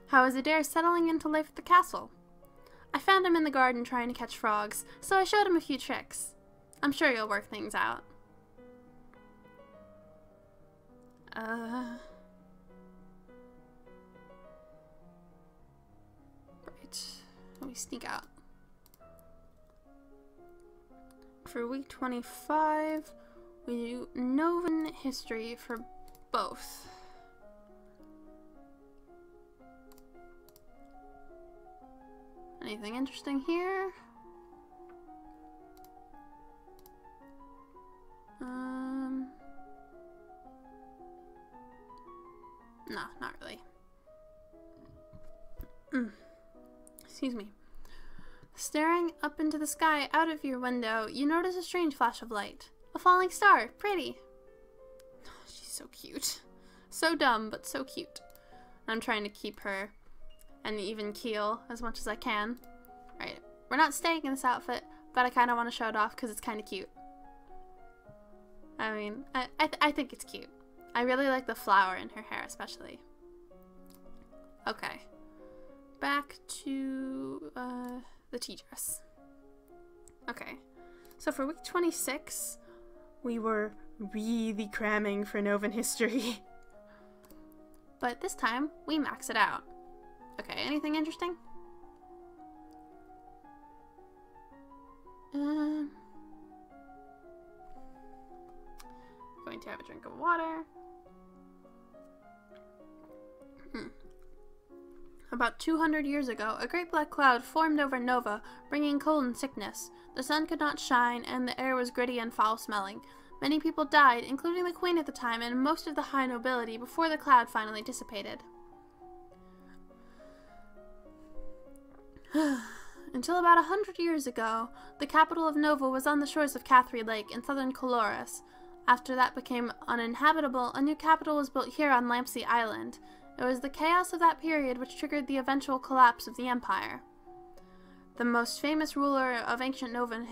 How is Adair settling into life at the castle? I found him in the garden trying to catch frogs, so I showed him a few tricks. I'm sure you'll work things out. Uh... Right. Let me sneak out. For week 25, we do Novan history for both. Anything interesting here? Um... No, not really. Mm. Excuse me. Staring up into the sky out of your window, you notice a strange flash of light. Falling star. Pretty. Oh, she's so cute. So dumb, but so cute. I'm trying to keep her an even keel as much as I can. Right. We're not staying in this outfit, but I kind of want to show it off because it's kind of cute. I mean, I, I, th I think it's cute. I really like the flower in her hair, especially. Okay. Back to uh, the tea dress. Okay. So for week 26, we were really cramming for Novan history. but this time, we max it out. Okay, anything interesting? Um, going to have a drink of water. About 200 years ago, a great black cloud formed over Nova, bringing cold and sickness. The sun could not shine, and the air was gritty and foul smelling. Many people died, including the queen at the time and most of the high nobility, before the cloud finally dissipated. Until about a hundred years ago, the capital of Nova was on the shores of Cathri Lake in southern Caloris. After that became uninhabitable, a new capital was built here on Lampsey Island. It was the chaos of that period which triggered the eventual collapse of the empire. The most famous ruler of ancient Nova,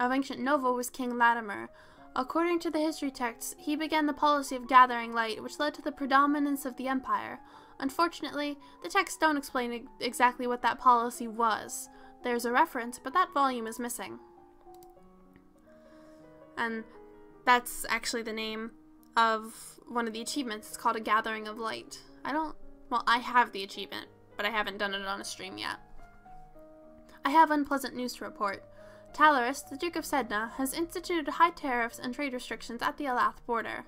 of ancient Nova was King Latimer. According to the history texts, he began the policy of gathering light, which led to the predominance of the empire. Unfortunately, the texts don't explain exactly what that policy was. There's a reference, but that volume is missing. And that's actually the name of one of the achievements. It's called a Gathering of Light. I don't... Well, I have the achievement, but I haven't done it on a stream yet. I have unpleasant news to report. Talarist, the Duke of Sedna, has instituted high tariffs and trade restrictions at the Elath border.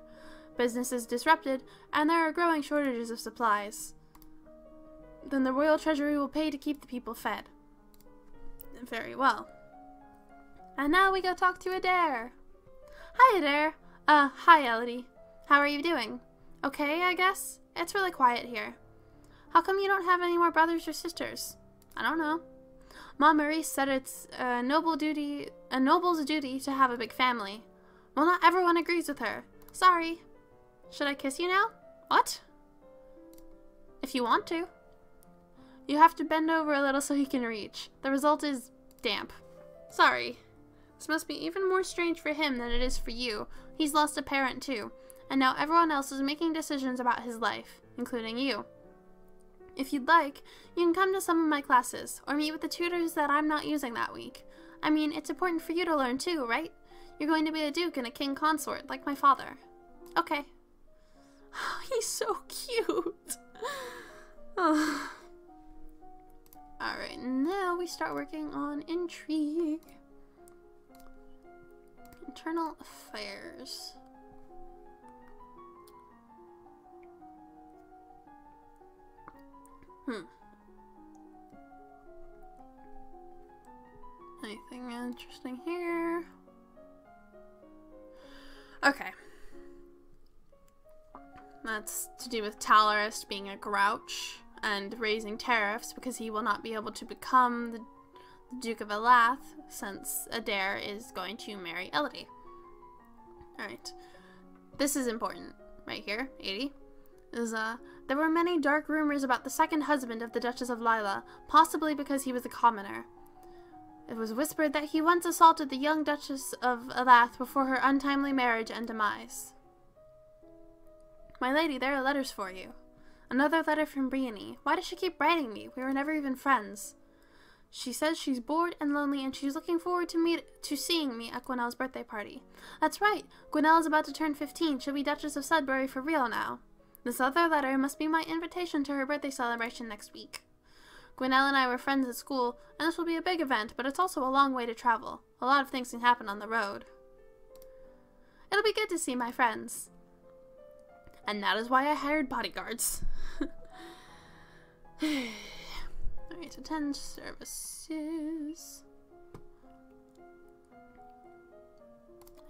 Business is disrupted, and there are growing shortages of supplies. Then the royal treasury will pay to keep the people fed. Very well. And now we go talk to Adair. Hi, Adair. Uh, hi, Elodie. How are you doing? Okay, I guess? It's really quiet here. How come you don't have any more brothers or sisters? I don't know. Mom Maurice said it's a noble duty, a noble's duty to have a big family. Well, not everyone agrees with her. Sorry. Should I kiss you now? What? If you want to. You have to bend over a little so he can reach. The result is damp. Sorry. This must be even more strange for him than it is for you. He's lost a parent too, and now everyone else is making decisions about his life, including you. If you'd like, you can come to some of my classes, or meet with the tutors that I'm not using that week. I mean, it's important for you to learn too, right? You're going to be a duke and a king consort, like my father. Okay, He's so cute. oh. Alright, now we start working on intrigue. Internal affairs. Hmm. Anything interesting here? Okay. That's to do with Talarist being a grouch and raising tariffs because he will not be able to become the Duke of Elath since Adair is going to marry Elodie. Alright. This is important. Right here, 80. Is, uh, there were many dark rumors about the second husband of the Duchess of Lillah, possibly because he was a commoner. It was whispered that he once assaulted the young Duchess of Elath before her untimely marriage and demise. My lady, there are letters for you. Another letter from Briony. Why does she keep writing me? We were never even friends. She says she's bored and lonely and she's looking forward to meet to seeing me at Gwenelle's birthday party. That's right. Gwenelle is about to turn 15. She'll be Duchess of Sudbury for real now. This other letter must be my invitation to her birthday celebration next week. Gwenelle and I were friends at school, and this will be a big event, but it's also a long way to travel. A lot of things can happen on the road. It'll be good to see my friends. And that is why I hired bodyguards. Alright, attend services.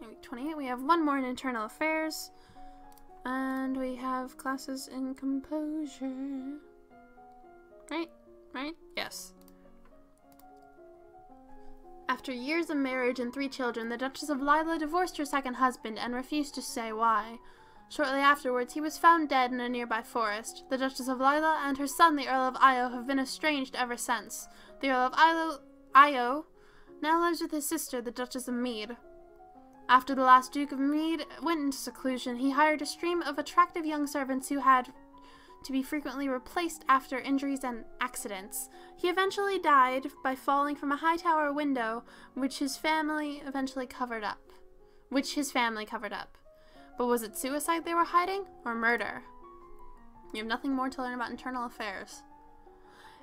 Maybe 28. We have one more in internal affairs. And we have classes in composure. Right? Right? Yes. After years of marriage and three children, the Duchess of Lillah divorced her second husband and refused to say why. Shortly afterwards, he was found dead in a nearby forest. The Duchess of Lillah and her son, the Earl of Io, have been estranged ever since. The Earl of Io, Io now lives with his sister, the Duchess of Mead. After the last Duke of Mead went into seclusion, he hired a stream of attractive young servants who had to be frequently replaced after injuries and accidents. He eventually died by falling from a high tower window, which his family eventually covered up. Which his family covered up. But was it suicide they were hiding, or murder? You have nothing more to learn about internal affairs.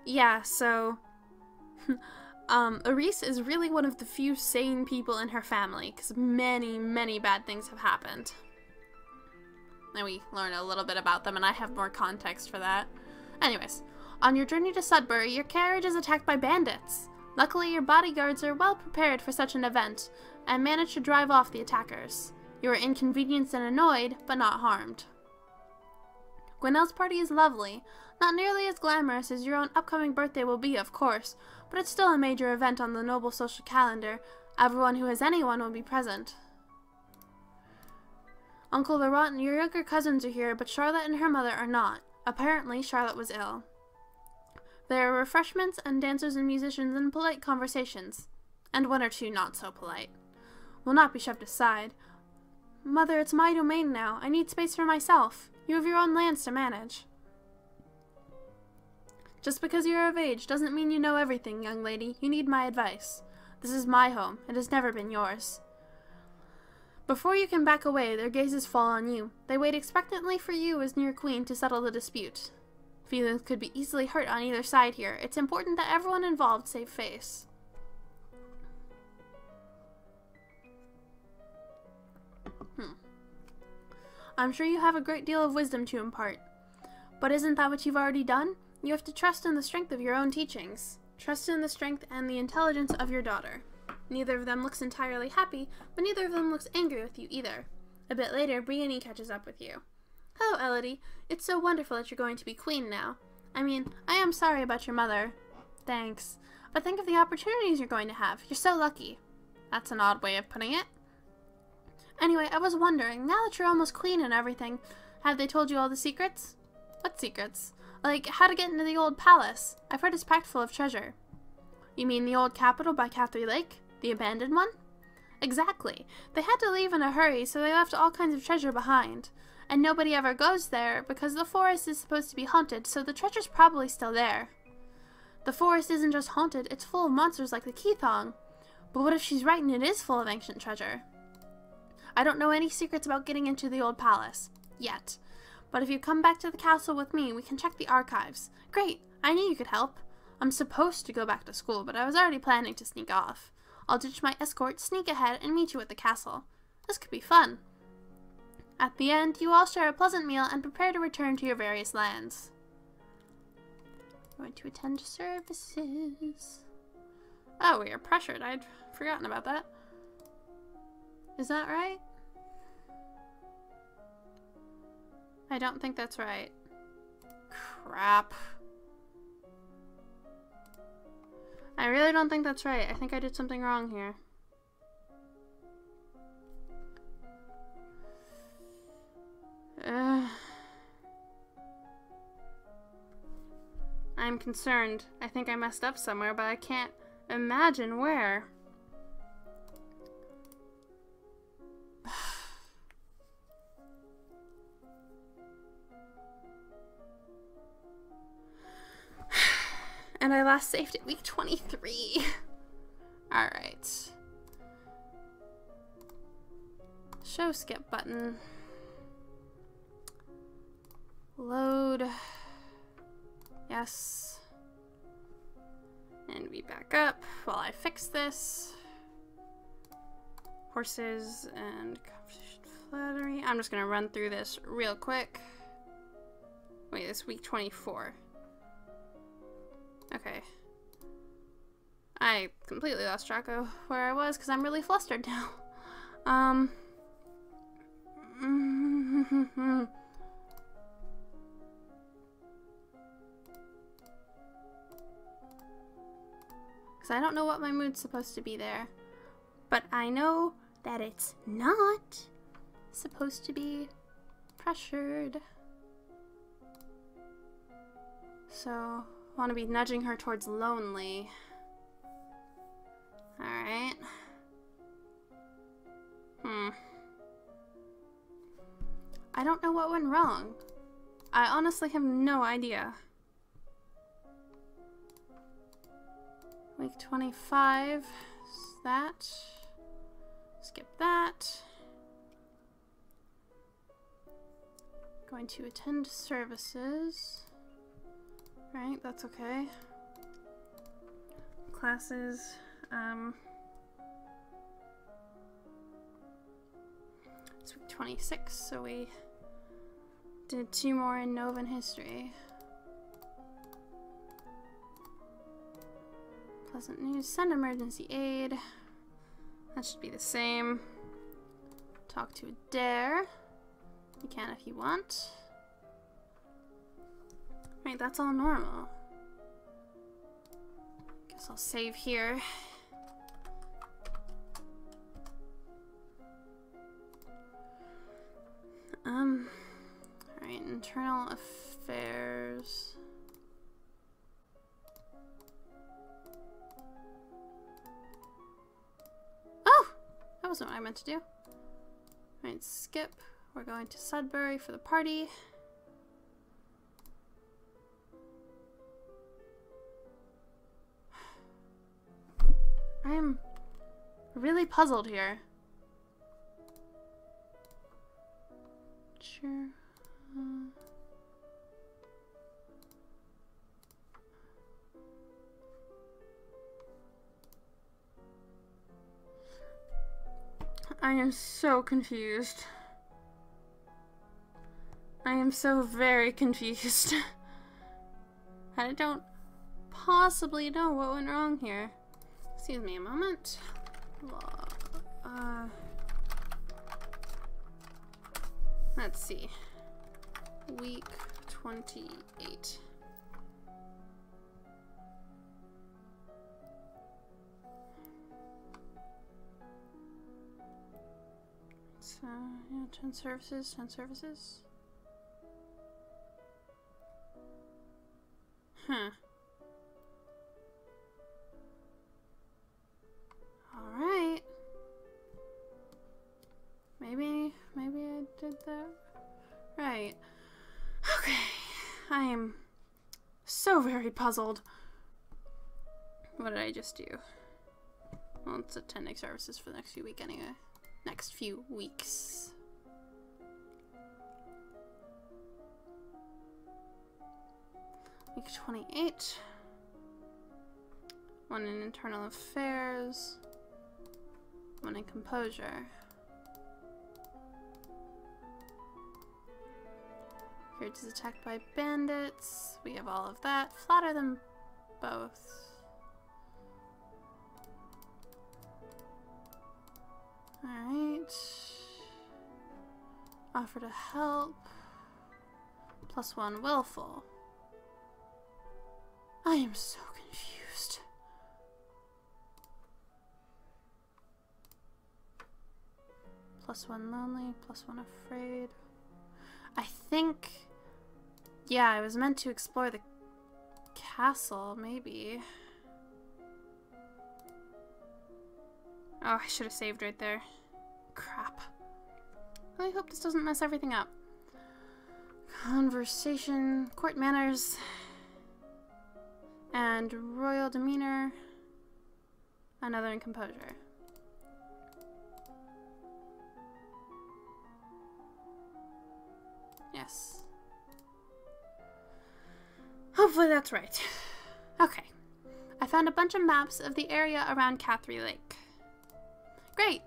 Yeah, so... um, Aris is really one of the few sane people in her family, because many, many bad things have happened. And we learn a little bit about them, and I have more context for that. Anyways, on your journey to Sudbury, your carriage is attacked by bandits. Luckily, your bodyguards are well prepared for such an event, and manage to drive off the attackers. You are inconvenienced and annoyed, but not harmed. Gwenelle's party is lovely. Not nearly as glamorous as your own upcoming birthday will be, of course, but it's still a major event on the noble social calendar. Everyone who has anyone will be present. Uncle Laurent and your younger cousins are here, but Charlotte and her mother are not. Apparently, Charlotte was ill. There are refreshments and dancers and musicians and polite conversations. And one or two not so polite. Will not be shoved aside. Mother, it's my domain now. I need space for myself. You have your own lands to manage. Just because you're of age doesn't mean you know everything, young lady. You need my advice. This is my home. It has never been yours. Before you can back away, their gazes fall on you. They wait expectantly for you as near queen to settle the dispute. Feelings could be easily hurt on either side here. It's important that everyone involved save face. Hmm. I'm sure you have a great deal of wisdom to impart. But isn't that what you've already done? You have to trust in the strength of your own teachings. Trust in the strength and the intelligence of your daughter. Neither of them looks entirely happy, but neither of them looks angry with you either. A bit later, Briony catches up with you. Hello, Elodie. It's so wonderful that you're going to be queen now. I mean, I am sorry about your mother. Thanks. But think of the opportunities you're going to have. You're so lucky. That's an odd way of putting it. Anyway, I was wondering, now that you're almost queen and everything, have they told you all the secrets? What secrets? Like, how to get into the old palace. I've heard it's packed full of treasure. You mean the old capital by Cathay Lake? The abandoned one? Exactly. They had to leave in a hurry, so they left all kinds of treasure behind. And nobody ever goes there, because the forest is supposed to be haunted, so the treasure's probably still there. The forest isn't just haunted, it's full of monsters like the Keithong. But what if she's right and it is full of ancient treasure? I don't know any secrets about getting into the old palace. Yet. But if you come back to the castle with me, we can check the archives. Great! I knew you could help. I'm supposed to go back to school, but I was already planning to sneak off. I'll ditch my escort, sneak ahead, and meet you at the castle. This could be fun. At the end, you all share a pleasant meal and prepare to return to your various lands. Going to attend services. Oh, we are pressured. I'd forgotten about that. Is that right? I don't think that's right. Crap. I really don't think that's right. I think I did something wrong here. Uh, I'm concerned. I think I messed up somewhere, but I can't imagine where. Last saved at week 23. Alright. Show skip button. Load. Yes. And we back up while I fix this. Horses and flattery. I'm just gonna run through this real quick. Wait, this week 24. Okay. I completely lost track of where I was because I'm really flustered now. Um. Because I don't know what my mood's supposed to be there. But I know that it's not supposed to be pressured. So, want to be nudging her towards lonely. Alright. Hmm. I don't know what went wrong. I honestly have no idea. Week 25 that. Skip that. Going to attend services. Right, that's okay. Classes, um... It's week 26, so we did two more in Novan history. Pleasant news, send emergency aid. That should be the same. Talk to Adair. You can if you want. Right, that's all normal. Guess I'll save here. Um, alright, internal affairs. Oh! That wasn't what I meant to do. Alright, skip. We're going to Sudbury for the party. I'm really puzzled here. Sure. Uh... I am so confused. I am so very confused. I don't possibly know what went wrong here. Excuse me a moment. Uh, let's see. Week 28. So, yeah, 10 services, 10 services. Huh. Right. Okay. I am so very puzzled. What did I just do? Well, it's attending services for the next few week anyway. Next few weeks. Week 28. One in internal affairs. One in composure. Here is attacked by bandits. We have all of that. Flatter them both. Alright. Offer to help. Plus one willful. I am so confused. Plus one lonely, plus one afraid. I think... Yeah, I was meant to explore the castle, maybe. Oh, I should have saved right there. Crap. I hope this doesn't mess everything up. Conversation, court manners, and royal demeanor, another in composure. Hopefully that's right. Okay. I found a bunch of maps of the area around Catherine Lake. Great!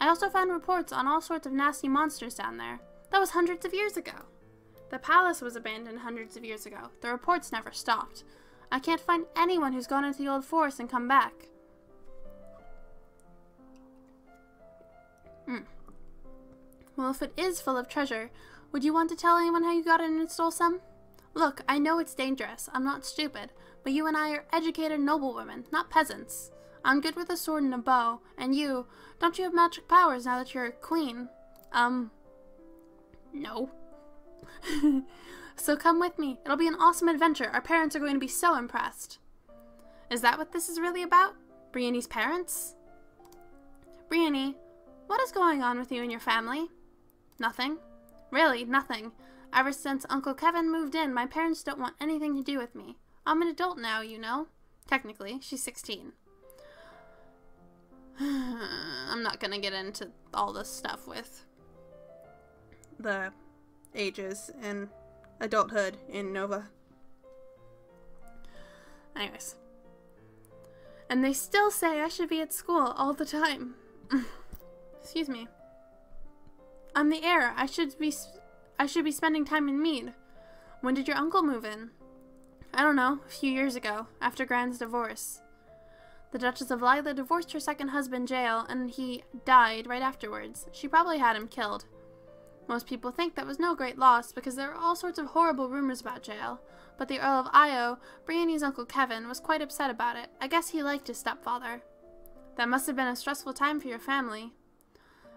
I also found reports on all sorts of nasty monsters down there. That was hundreds of years ago. The palace was abandoned hundreds of years ago. The reports never stopped. I can't find anyone who's gone into the old forest and come back. Hmm. Well, if it is full of treasure, would you want to tell anyone how you got it and stole some? Look, I know it's dangerous. I'm not stupid. But you and I are educated noblewomen, not peasants. I'm good with a sword and a bow. And you, don't you have magic powers now that you're a queen? Um, no. so come with me. It'll be an awesome adventure. Our parents are going to be so impressed. Is that what this is really about? Briony's parents? Briony, what is going on with you and your family? Nothing. Really, nothing. Ever since Uncle Kevin moved in, my parents don't want anything to do with me. I'm an adult now, you know. Technically, she's 16. I'm not gonna get into all this stuff with the ages and adulthood in Nova. Anyways. And they still say I should be at school all the time. Excuse me. I'm the heir. I should be I should be spending time in Mead. When did your uncle move in? I don't know, a few years ago, after Gran's divorce. The Duchess of Lillah divorced her second husband, Jael, and he died right afterwards. She probably had him killed. Most people think that was no great loss because there are all sorts of horrible rumors about Jael, but the Earl of Io, Briony's uncle Kevin, was quite upset about it. I guess he liked his stepfather. That must have been a stressful time for your family.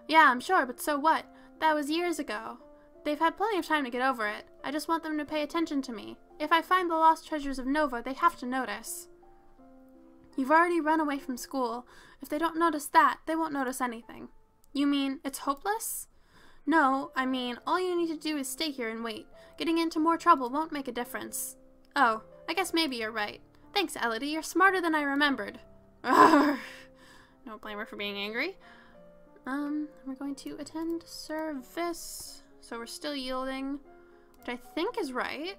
Yeah, I'm sure, but so what? That was years ago. They've had plenty of time to get over it. I just want them to pay attention to me. If I find the lost treasures of Nova, they have to notice. You've already run away from school. If they don't notice that, they won't notice anything. You mean it's hopeless? No, I mean, all you need to do is stay here and wait. Getting into more trouble won't make a difference. Oh, I guess maybe you're right. Thanks, Elodie. You're smarter than I remembered. Don't blame her for being angry. Um, we're going to attend service. So we're still yielding, which I think is right.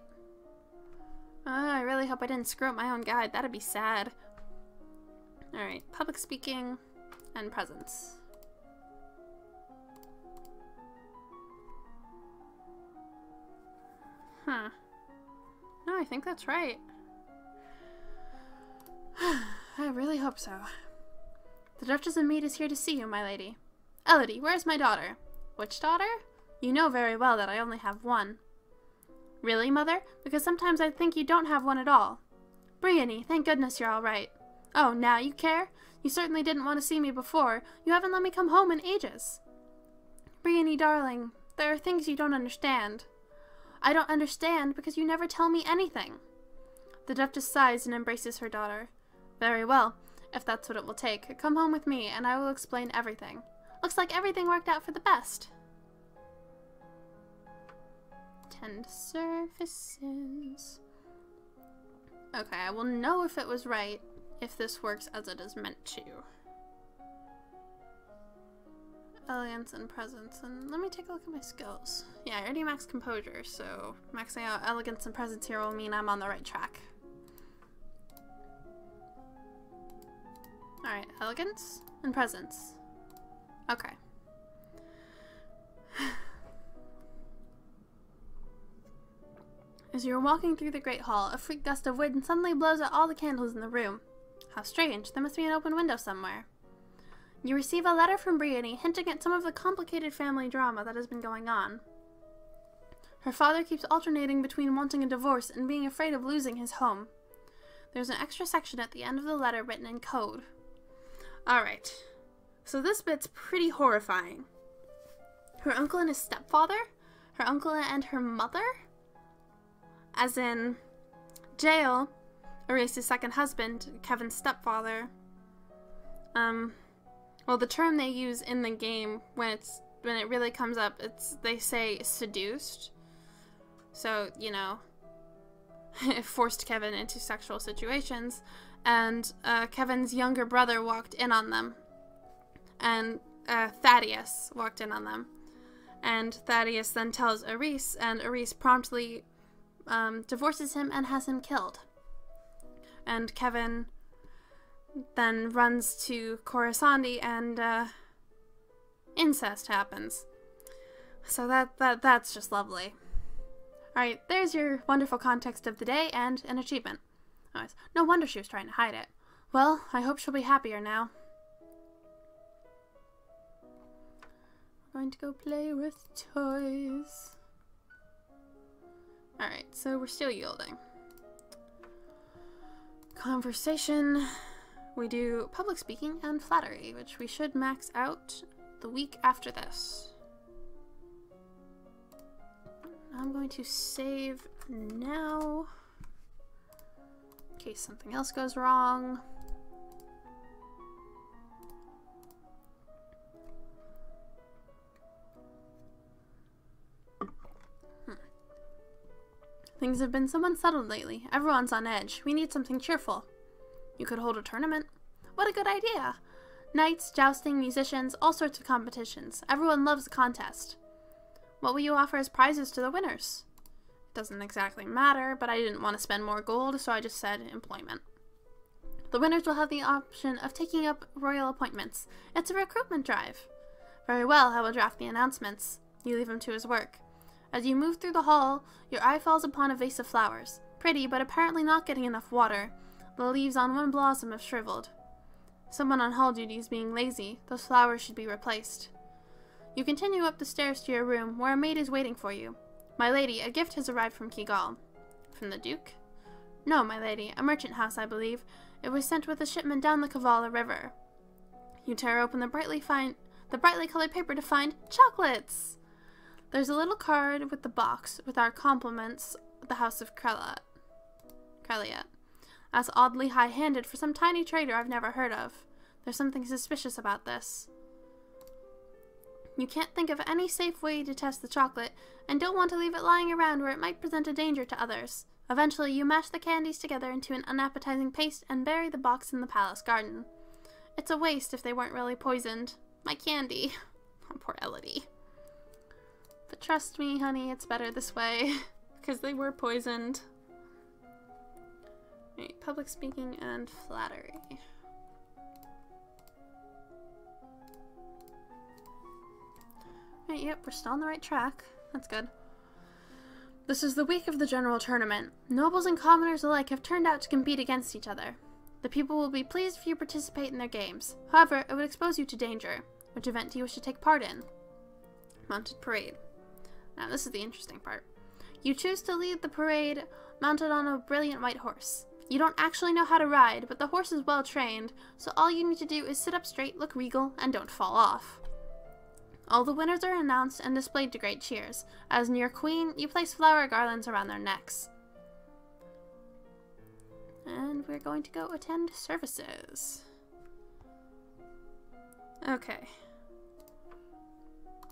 Uh, I really hope I didn't screw up my own guide. That'd be sad. Alright, public speaking and presence. Huh. No, I think that's right. I really hope so. The Duchess of Mead is here to see you, my lady. Elodie, where's my daughter? Which daughter? You know very well that I only have one. Really, Mother? Because sometimes I think you don't have one at all. Briony, thank goodness you're all right. Oh, now you care? You certainly didn't want to see me before. You haven't let me come home in ages. Briony, darling, there are things you don't understand. I don't understand because you never tell me anything. The Duchess sighs and embraces her daughter. Very well, if that's what it will take. Come home with me, and I will explain everything. Looks like everything worked out for the best. Tend surfaces. Okay, I will know if it was right if this works as it is meant to. Elegance and presence. And let me take a look at my skills. Yeah, I already maxed composure, so maxing out elegance and presence here will mean I'm on the right track. Alright, elegance and presence. Okay. As you are walking through the great hall, a freak gust of wind suddenly blows out all the candles in the room. How strange, there must be an open window somewhere. You receive a letter from Briony hinting at some of the complicated family drama that has been going on. Her father keeps alternating between wanting a divorce and being afraid of losing his home. There's an extra section at the end of the letter written in code. Alright, so this bit's pretty horrifying. Her uncle and his stepfather? Her uncle and her mother? As in, jail, Erase's second husband, Kevin's stepfather. Um, well, the term they use in the game when it's when it really comes up, it's they say seduced. So you know, it forced Kevin into sexual situations, and uh, Kevin's younger brother walked in on them, and uh, Thaddeus walked in on them, and Thaddeus then tells Erase, and Erase promptly um, divorces him and has him killed. And Kevin then runs to Coruscant and uh, incest happens. So that that that's just lovely. All right, there's your wonderful context of the day and an achievement. Oh, no wonder she was trying to hide it. Well, I hope she'll be happier now. I'm going to go play with toys. Alright, so we're still yielding. Conversation. We do public speaking and flattery, which we should max out the week after this. I'm going to save now in case something else goes wrong. Things have been so unsettled lately. Everyone's on edge. We need something cheerful. You could hold a tournament. What a good idea! Knights, jousting, musicians, all sorts of competitions. Everyone loves a contest. What will you offer as prizes to the winners? It doesn't exactly matter, but I didn't want to spend more gold, so I just said employment. The winners will have the option of taking up royal appointments. It's a recruitment drive. Very well, I will draft the announcements. You leave him to his work. As you move through the hall, your eye falls upon a vase of flowers. Pretty, but apparently not getting enough water. The leaves on one blossom have shriveled. Someone on hall duty is being lazy. Those flowers should be replaced. You continue up the stairs to your room, where a maid is waiting for you. My lady, a gift has arrived from Kigal. From the Duke? No, my lady, a merchant house, I believe. It was sent with a shipment down the Kavala River. You tear open the brightly fine, the brightly colored paper to find chocolates. There's a little card with the box with our compliments, the House of Krellat. Krelliat. That's oddly high-handed for some tiny trader I've never heard of. There's something suspicious about this. You can't think of any safe way to test the chocolate, and don't want to leave it lying around where it might present a danger to others. Eventually, you mash the candies together into an unappetizing paste and bury the box in the palace garden. It's a waste if they weren't really poisoned. My candy. Poor Elodie. Trust me, honey, it's better this way. Because they were poisoned. Right, public speaking and flattery. Right, yep, we're still on the right track. That's good. This is the week of the general tournament. Nobles and commoners alike have turned out to compete against each other. The people will be pleased if you participate in their games. However, it would expose you to danger. Which event do you wish to take part in? Mounted Parade. Now, this is the interesting part. You choose to lead the parade mounted on a brilliant white horse. You don't actually know how to ride, but the horse is well trained, so all you need to do is sit up straight, look regal, and don't fall off. All the winners are announced and displayed to great cheers. As near queen, you place flower garlands around their necks. And we're going to go attend services. Okay.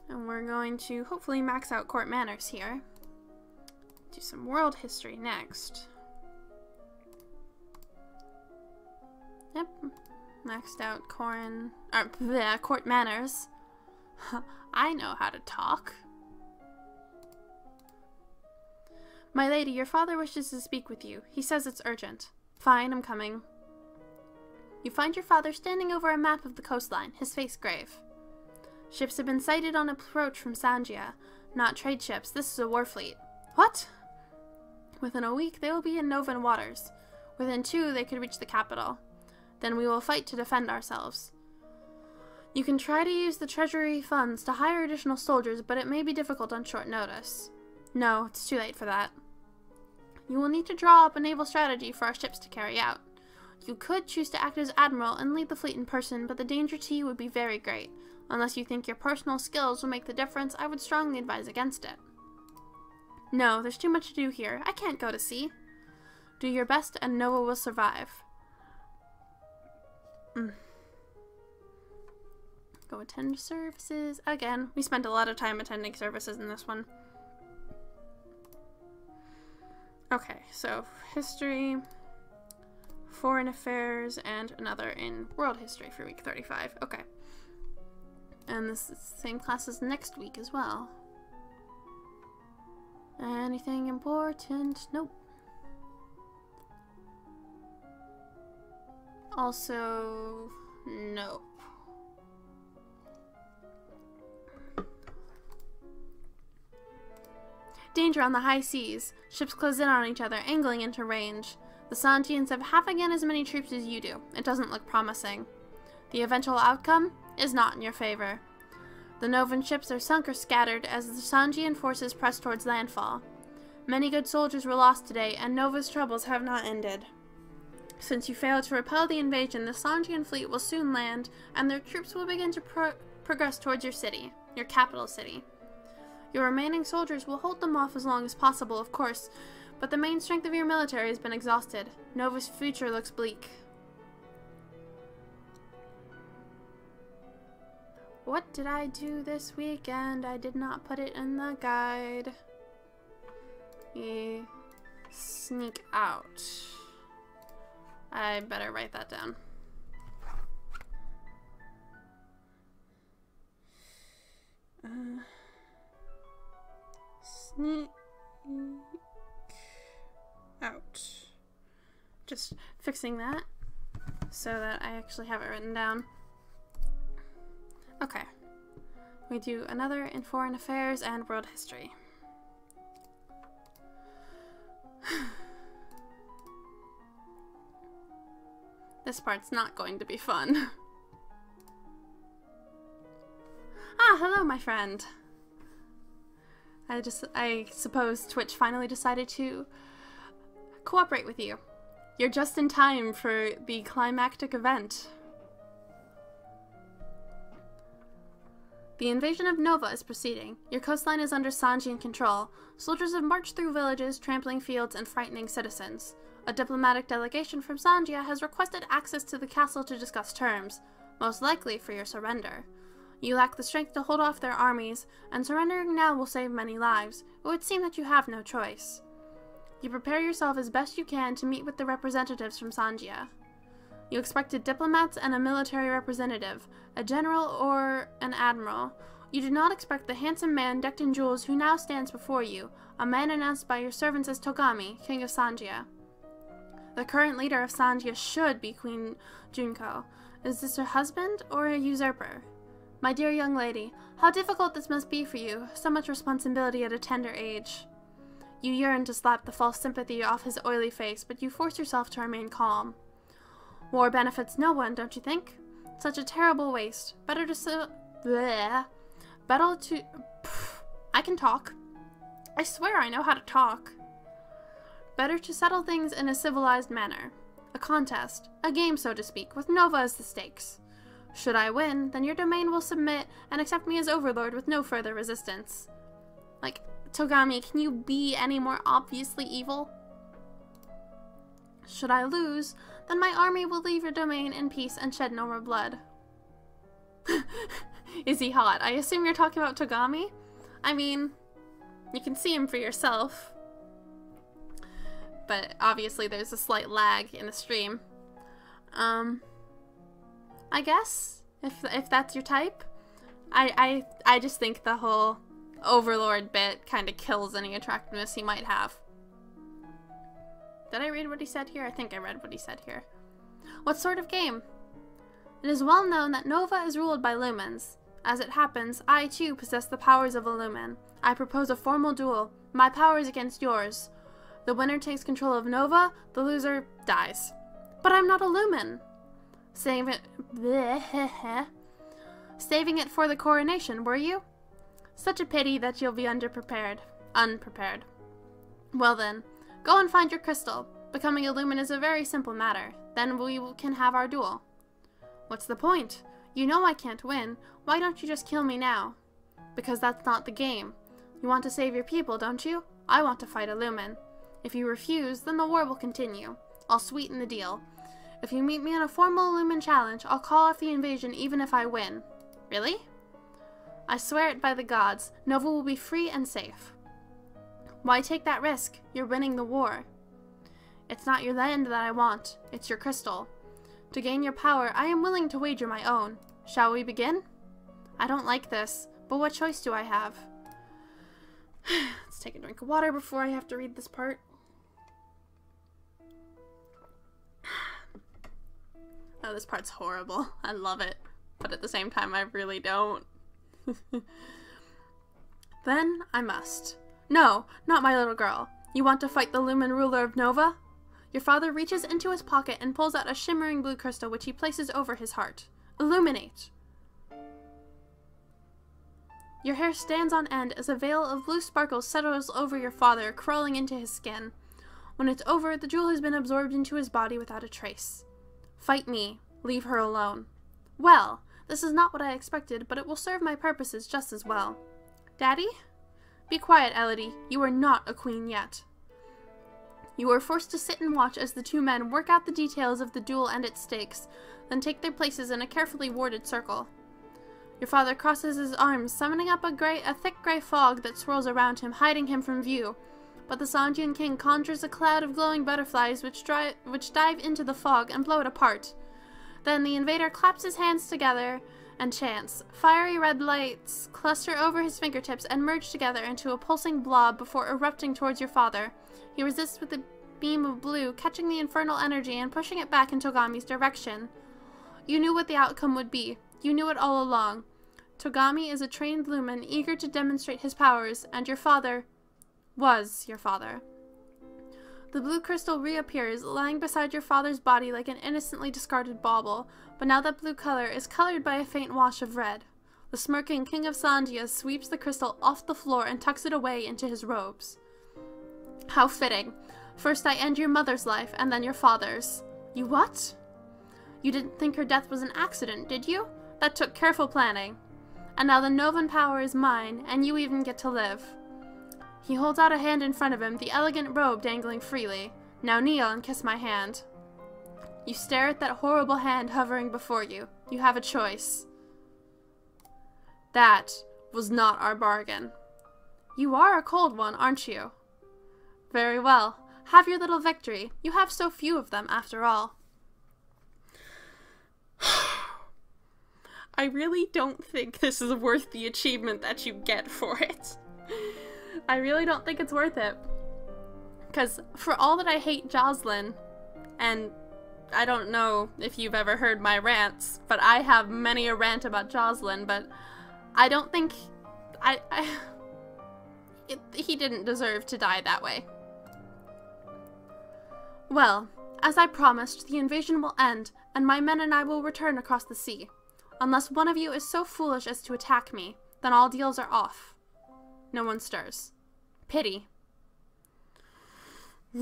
And we're going to hopefully max out court manners here. Do some world history next. Yep. Maxed out Corin, or bleh, court manners. I know how to talk. My lady, your father wishes to speak with you. He says it's urgent. Fine, I'm coming. You find your father standing over a map of the coastline, his face grave. Ships have been sighted on approach from Sanjia. Not trade ships, this is a war fleet. What? Within a week, they will be in Novan waters. Within two, they could reach the capital. Then we will fight to defend ourselves. You can try to use the treasury funds to hire additional soldiers, but it may be difficult on short notice. No, it's too late for that. You will need to draw up a naval strategy for our ships to carry out. You could choose to act as admiral and lead the fleet in person, but the danger to you would be very great. Unless you think your personal skills will make the difference, I would strongly advise against it. No, there's too much to do here. I can't go to sea. Do your best and Nova will survive. Mm. Go attend services. Again, we spent a lot of time attending services in this one. Okay, so history, foreign affairs, and another in world history for week 35. Okay. And the same class as next week as well. Anything important? Nope. Also, nope. Danger on the high seas. Ships close in on each other, angling into range. The Sanjians have half again as many troops as you do. It doesn't look promising. The eventual outcome is not in your favor. The Novan ships are sunk or scattered as the Sanjian forces press towards landfall. Many good soldiers were lost today, and Nova's troubles have not ended. Since you failed to repel the invasion, the Sanjian fleet will soon land, and their troops will begin to pro progress towards your city, your capital city. Your remaining soldiers will hold them off as long as possible, of course, but the main strength of your military has been exhausted. Nova's future looks bleak. What did I do this weekend? I did not put it in the guide. E sneak out. I better write that down. Uh, sneak out. Just fixing that so that I actually have it written down. Okay. We do another in foreign affairs and world history. this part's not going to be fun. ah, hello, my friend. I just, I suppose Twitch finally decided to cooperate with you. You're just in time for the climactic event. The invasion of Nova is proceeding. Your coastline is under Sanjian control. Soldiers have marched through villages, trampling fields, and frightening citizens. A diplomatic delegation from Sanjia has requested access to the castle to discuss terms, most likely for your surrender. You lack the strength to hold off their armies, and surrendering now will save many lives. It would seem that you have no choice. You prepare yourself as best you can to meet with the representatives from Sanjia. You expected diplomats and a military representative, a general or an admiral. You did not expect the handsome man decked in jewels who now stands before you, a man announced by your servants as Togami, king of Sanjia. The current leader of Sanjia should be Queen Junko. Is this her husband or a usurper? My dear young lady, how difficult this must be for you, so much responsibility at a tender age. You yearn to slap the false sympathy off his oily face, but you force yourself to remain calm. War benefits no one, don't you think? Such a terrible waste. Better to so bleh. Better to pff, I can talk. I swear I know how to talk. Better to settle things in a civilized manner. A contest, a game so to speak, with Nova as the stakes. Should I win, then your domain will submit and accept me as overlord with no further resistance. Like, Togami, can you be any more obviously evil? Should I lose, then my army will leave your domain in peace and shed no more blood. Is he hot? I assume you're talking about Togami? I mean, you can see him for yourself. But obviously there's a slight lag in the stream. Um, I guess, if, if that's your type. I, I, I just think the whole Overlord bit kind of kills any attractiveness he might have. Did I read what he said here? I think I read what he said here. What sort of game? It is well known that Nova is ruled by lumens. As it happens, I too possess the powers of a lumen. I propose a formal duel. My powers against yours. The winner takes control of Nova, the loser dies. But I'm not a lumen. Saving it, bleh, saving it for the coronation, were you? Such a pity that you'll be underprepared. Unprepared. Well then, go and find your crystal. Becoming a lumen is a very simple matter. Then we can have our duel. What's the point? You know I can't win. Why don't you just kill me now? Because that's not the game. You want to save your people, don't you? I want to fight a lumen. If you refuse, then the war will continue. I'll sweeten the deal. If you meet me in a formal lumen challenge, I'll call off the invasion even if I win. Really? I swear it by the gods, Nova will be free and safe. Why take that risk? You're winning the war. It's not your land that I want, it's your crystal. To gain your power, I am willing to wager my own. Shall we begin? I don't like this, but what choice do I have? Let's take a drink of water before I have to read this part. Oh, this part's horrible. I love it. But at the same time, I really don't. then I must. No, not my little girl. You want to fight the Lumen ruler of Nova? Your father reaches into his pocket and pulls out a shimmering blue crystal which he places over his heart. Illuminate! Your hair stands on end as a veil of blue sparkles settles over your father, crawling into his skin. When it's over, the jewel has been absorbed into his body without a trace. Fight me. Leave her alone. Well, this is not what I expected, but it will serve my purposes just as well. Daddy? Be quiet, Elodie. You are not a queen yet. You are forced to sit and watch as the two men work out the details of the duel and its stakes, then take their places in a carefully warded circle. Your father crosses his arms, summoning up a, gray, a thick gray fog that swirls around him, hiding him from view. But the Sanjian king conjures a cloud of glowing butterflies which, which dive into the fog and blow it apart. Then the invader claps his hands together and chance. Fiery red lights cluster over his fingertips and merge together into a pulsing blob before erupting towards your father. He resists with a beam of blue, catching the infernal energy and pushing it back in Togami's direction. You knew what the outcome would be. You knew it all along. Togami is a trained lumen, eager to demonstrate his powers, and your father was your father. The blue crystal reappears, lying beside your father's body like an innocently discarded bauble, but now that blue color is colored by a faint wash of red. The smirking King of Sanjia sweeps the crystal off the floor and tucks it away into his robes. How fitting. First I end your mother's life, and then your father's. You what? You didn't think her death was an accident, did you? That took careful planning. And now the Novan power is mine, and you even get to live. He holds out a hand in front of him, the elegant robe dangling freely. Now kneel and kiss my hand. You stare at that horrible hand hovering before you. You have a choice. That was not our bargain. You are a cold one, aren't you? Very well. Have your little victory. You have so few of them, after all. I really don't think this is worth the achievement that you get for it. I really don't think it's worth it. Because for all that I hate Jocelyn, and I don't know if you've ever heard my rants, but I have many a rant about Jocelyn, but I don't think I, I it, he didn't deserve to die that way. Well, as I promised, the invasion will end, and my men and I will return across the sea. Unless one of you is so foolish as to attack me, then all deals are off. No one stirs. Pity.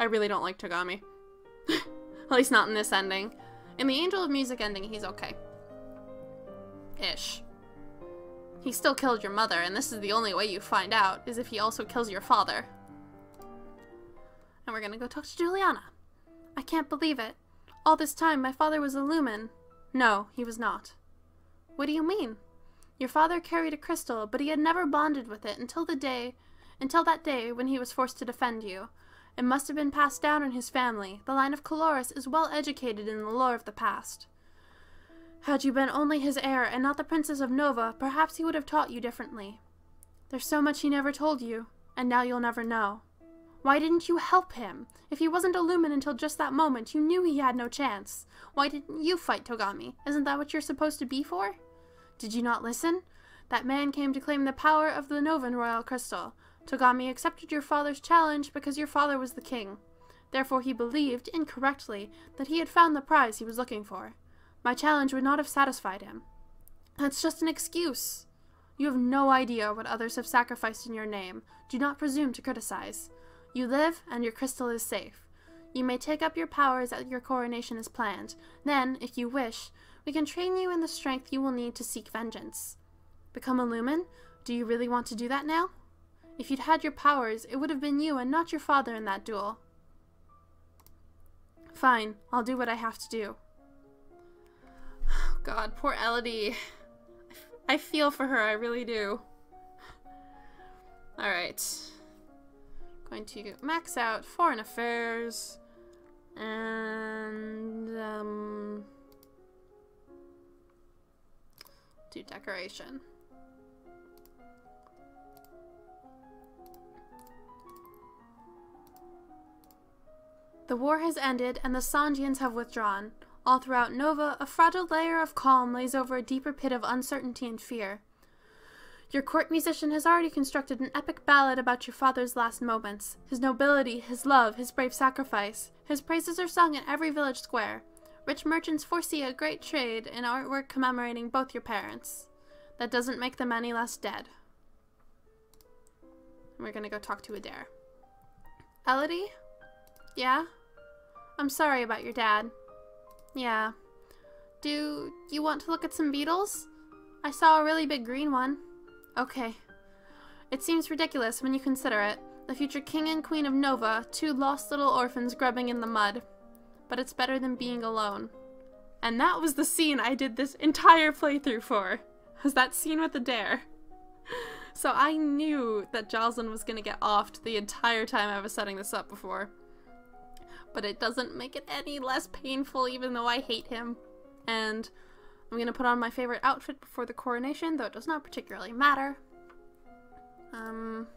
I really don't like Togami. At least not in this ending. In the Angel of Music ending, he's okay. Ish. He still killed your mother, and this is the only way you find out, is if he also kills your father. And we're gonna go talk to Juliana. I can't believe it. All this time, my father was a lumen. No, he was not. What do you mean? Your father carried a crystal, but he had never bonded with it until the day, until that day when he was forced to defend you. It must have been passed down in his family. The line of Caloris is well educated in the lore of the past. Had you been only his heir and not the Princess of Nova, perhaps he would have taught you differently. There's so much he never told you, and now you'll never know. Why didn't you help him? If he wasn't a lumen until just that moment, you knew he had no chance. Why didn't you fight Togami? Isn't that what you're supposed to be for? Did you not listen? That man came to claim the power of the Novan Royal Crystal. Togami accepted your father's challenge because your father was the king. Therefore he believed, incorrectly, that he had found the prize he was looking for. My challenge would not have satisfied him. That's just an excuse. You have no idea what others have sacrificed in your name. Do not presume to criticize. You live, and your crystal is safe. You may take up your powers at your coronation as planned. Then, if you wish, we can train you in the strength you will need to seek vengeance. Become a lumen? Do you really want to do that now? If you'd had your powers, it would have been you and not your father in that duel. Fine, I'll do what I have to do. God, poor Elodie. I feel for her, I really do. Alright. Going to max out foreign affairs. And, um... Do decoration. The war has ended and the Sanjians have withdrawn. All throughout Nova, a fragile layer of calm lays over a deeper pit of uncertainty and fear. Your court musician has already constructed an epic ballad about your father's last moments, his nobility, his love, his brave sacrifice. His praises are sung in every village square. Rich merchants foresee a great trade in artwork commemorating both your parents. That doesn't make them any less dead. we're gonna go talk to Adair. Elodie? Yeah? I'm sorry about your dad. Yeah. Do you want to look at some beetles? I saw a really big green one. Okay. It seems ridiculous when you consider it. The future king and queen of Nova, two lost little orphans grubbing in the mud. But it's better than being alone. And that was the scene I did this entire playthrough for. Was that scene with the dare. So I knew that Jocelyn was gonna get offed the entire time I was setting this up before but it doesn't make it any less painful even though I hate him. And I'm gonna put on my favorite outfit before the coronation, though it does not particularly matter. Um,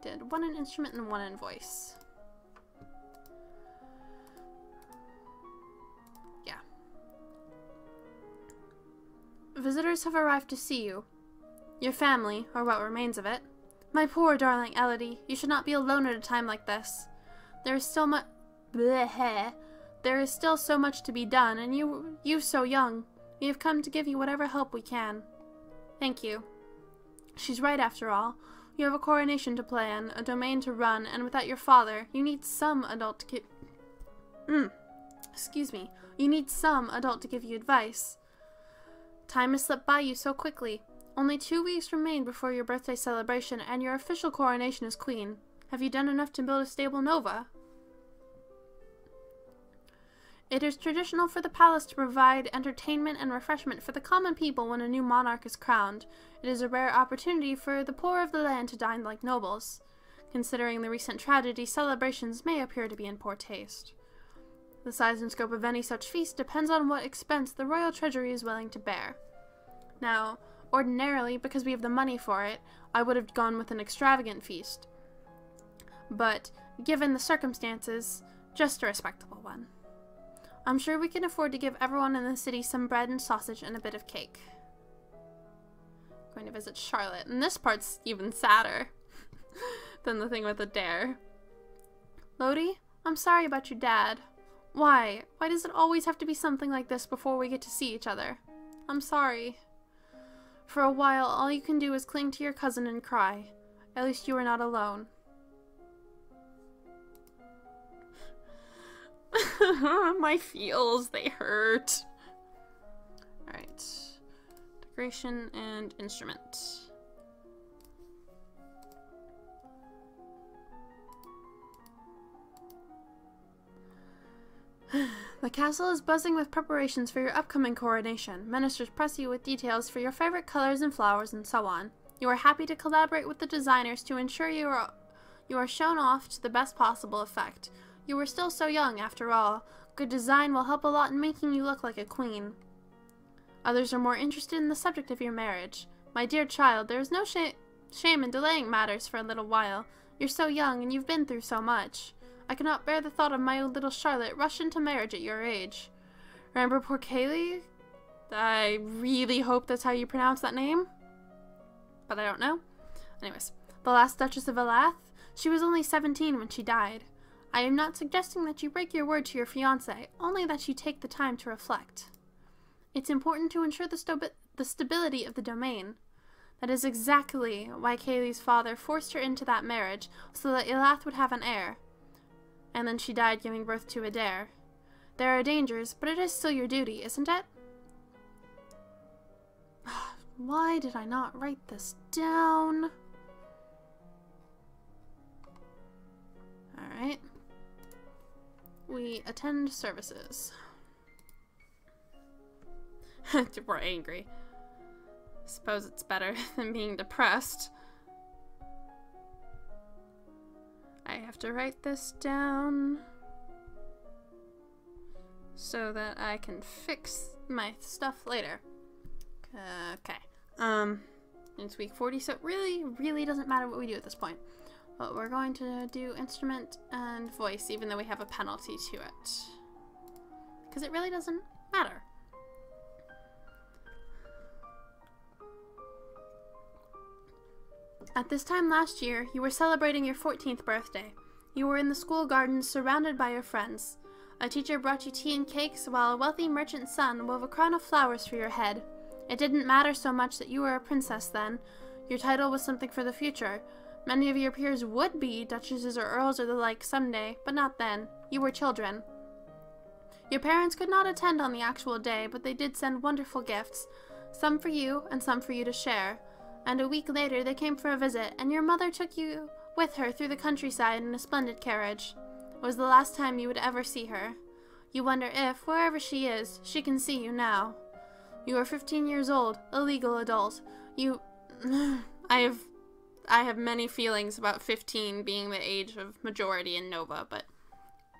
did one in instrument and one in voice. Visitors have arrived to see you. Your family, or what remains of it. My poor darling Elodie, you should not be alone at a time like this. There is still much. There is still so much to be done, and you, you so young. We have come to give you whatever help we can. Thank you. She's right after all. You have a coronation to plan, a domain to run, and without your father, you need some adult to give. Mm. Excuse me. You need some adult to give you advice. Time has slipped by you so quickly. Only two weeks remain before your birthday celebration and your official coronation as queen. Have you done enough to build a stable Nova? It is traditional for the palace to provide entertainment and refreshment for the common people when a new monarch is crowned. It is a rare opportunity for the poor of the land to dine like nobles. Considering the recent tragedy, celebrations may appear to be in poor taste. The size and scope of any such feast depends on what expense the royal treasury is willing to bear. Now, ordinarily, because we have the money for it, I would have gone with an extravagant feast. But, given the circumstances, just a respectable one. I'm sure we can afford to give everyone in the city some bread and sausage and a bit of cake. Going to visit Charlotte, and this part's even sadder than the thing with the dare. Lodi, I'm sorry about your dad. Why? Why does it always have to be something like this before we get to see each other? I'm sorry. For a while, all you can do is cling to your cousin and cry. At least you are not alone. My feels, they hurt. Alright. Decoration and instrument. The castle is buzzing with preparations for your upcoming coronation. Ministers press you with details for your favorite colors and flowers and so on. You are happy to collaborate with the designers to ensure you are, you are shown off to the best possible effect. You are still so young, after all. Good design will help a lot in making you look like a queen. Others are more interested in the subject of your marriage. My dear child, there is no sh shame in delaying matters for a little while. You're so young, and you've been through so much. I cannot bear the thought of my own little Charlotte rushed into marriage at your age. Remember poor Kaylee? I really hope that's how you pronounce that name. But I don't know. Anyways, the last Duchess of Elath, she was only 17 when she died. I am not suggesting that you break your word to your fiance, only that you take the time to reflect. It's important to ensure the, the stability of the domain. That is exactly why Kaylee's father forced her into that marriage, so that Elath would have an heir. And then she died giving birth to Adair. There are dangers, but it is still your duty, isn't it? Why did I not write this down? Alright. We attend services. We're angry. Suppose it's better than being depressed. I have to write this down so that I can fix my stuff later. Okay. Um, it's week 40, so it really, really doesn't matter what we do at this point. But we're going to do instrument and voice, even though we have a penalty to it. Because it really doesn't matter. At this time last year, you were celebrating your 14th birthday. You were in the school gardens surrounded by your friends. A teacher brought you tea and cakes, while a wealthy merchant's son wove a crown of flowers for your head. It didn't matter so much that you were a princess then. Your title was something for the future. Many of your peers would be duchesses or earls or the like someday, but not then. You were children. Your parents could not attend on the actual day, but they did send wonderful gifts, some for you and some for you to share. And a week later they came for a visit, and your mother took you with her through the countryside in a splendid carriage. It was the last time you would ever see her. You wonder if, wherever she is, she can see you now. You are 15 years old, a legal adult. You... I have... I have many feelings about 15 being the age of majority in Nova, but...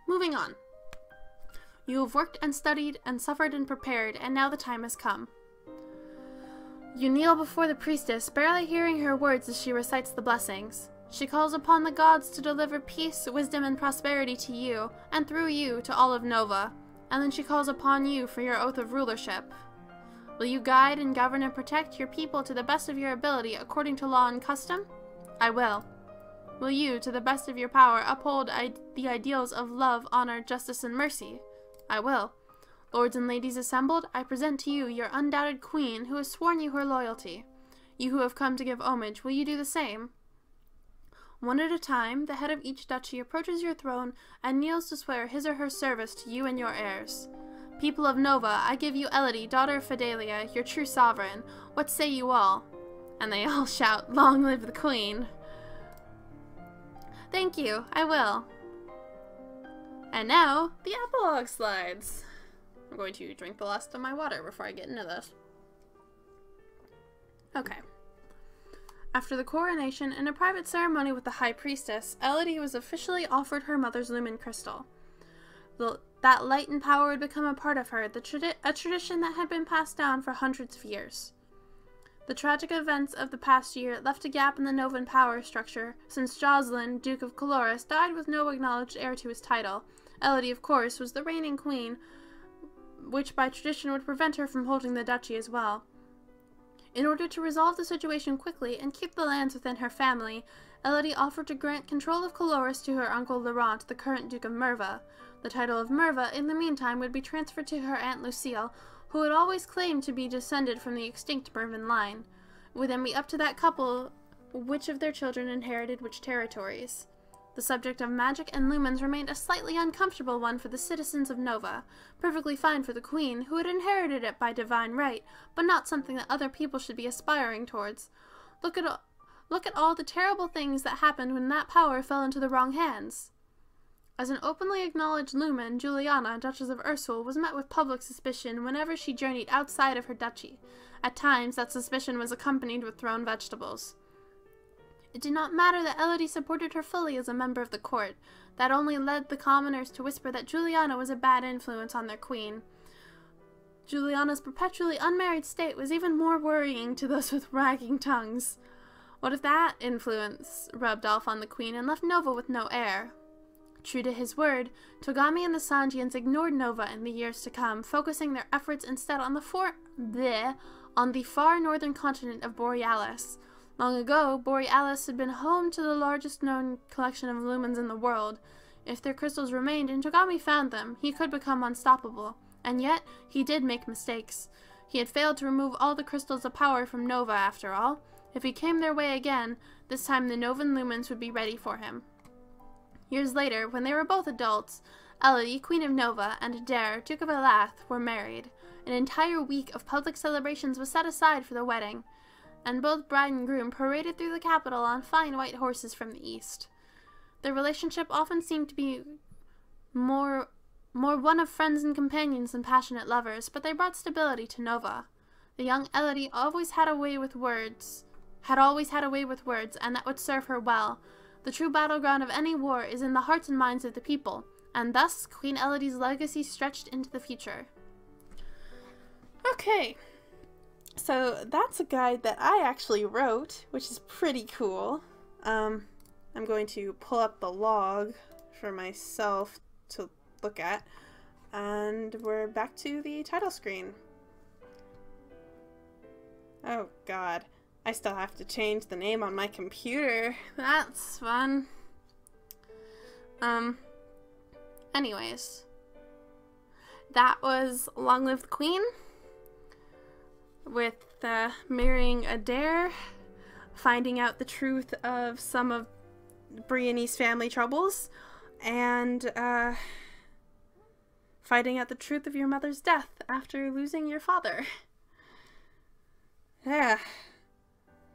Moving on. You have worked and studied and suffered and prepared, and now the time has come. You kneel before the priestess, barely hearing her words as she recites the blessings. She calls upon the gods to deliver peace, wisdom, and prosperity to you, and through you to all of Nova. And then she calls upon you for your oath of rulership. Will you guide and govern and protect your people to the best of your ability according to law and custom? I will. Will you, to the best of your power, uphold the ideals of love, honor, justice, and mercy? I will. Lords and ladies assembled, I present to you your undoubted queen who has sworn you her loyalty. You who have come to give homage, will you do the same? One at a time, the head of each duchy approaches your throne and kneels to swear his or her service to you and your heirs. People of Nova, I give you Elodie, daughter of Fidelia, your true sovereign. What say you all? And they all shout, Long live the Queen! Thank you, I will. And now, the epilogue slides. I'm going to drink the last of my water before I get into this. Okay. After the coronation, in a private ceremony with the High Priestess, Elodie was officially offered her mother's lumen crystal. The that light and power would become a part of her, the tradi a tradition that had been passed down for hundreds of years. The tragic events of the past year left a gap in the Novan power structure, since Jocelyn, Duke of Caloris, died with no acknowledged heir to his title. Elodie, of course, was the reigning queen, which by tradition would prevent her from holding the duchy as well. In order to resolve the situation quickly and keep the lands within her family, Elodie offered to grant control of Caloris to her uncle Laurent, the current Duke of Merva. The title of Merva, in the meantime, would be transferred to her Aunt Lucille, who had always claimed to be descended from the extinct Mervin line. It would then be up to that couple which of their children inherited which territories. The subject of magic and lumens remained a slightly uncomfortable one for the citizens of Nova, perfectly fine for the Queen, who had inherited it by divine right, but not something that other people should be aspiring towards. Look at, look at all the terrible things that happened when that power fell into the wrong hands. As an openly acknowledged lumen, Juliana, Duchess of Ursul, was met with public suspicion whenever she journeyed outside of her duchy. At times, that suspicion was accompanied with thrown vegetables. It did not matter that Elodie supported her fully as a member of the court. That only led the commoners to whisper that Juliana was a bad influence on their queen. Juliana's perpetually unmarried state was even more worrying to those with wagging tongues. What if that influence rubbed off on the queen and left Nova with no heir? True to his word, Togami and the Sanjians ignored Nova in the years to come, focusing their efforts instead on the for bleh, on the far northern continent of Borealis. Long ago, Borealis had been home to the largest known collection of lumens in the world. If their crystals remained and Togami found them, he could become unstoppable. And yet, he did make mistakes. He had failed to remove all the crystals of power from Nova, after all. If he came their way again, this time the Novan Lumens would be ready for him. Years later, when they were both adults, Elodie, Queen of Nova, and Adair, Duke of Elath, were married. An entire week of public celebrations was set aside for the wedding, and both bride and groom paraded through the capital on fine white horses from the east. Their relationship often seemed to be more more one of friends and companions than passionate lovers, but they brought stability to Nova. The young Elodie always had a way with words, had always had a way with words, and that would serve her well. The true battleground of any war is in the hearts and minds of the people, and thus Queen Elodie's legacy stretched into the future. Okay, so that's a guide that I actually wrote, which is pretty cool. Um, I'm going to pull up the log for myself to look at. And we're back to the title screen. Oh god. I still have to change the name on my computer. That's fun. Um, anyways. That was Long Live the Queen with uh, marrying Adair, finding out the truth of some of Briony's family troubles, and uh, finding out the truth of your mother's death after losing your father. Yeah.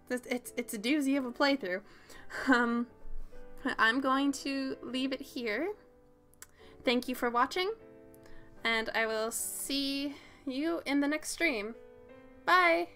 It's, it's, it's a doozy of a playthrough. Um, I'm going to leave it here. Thank you for watching, and I will see you in the next stream. Bye!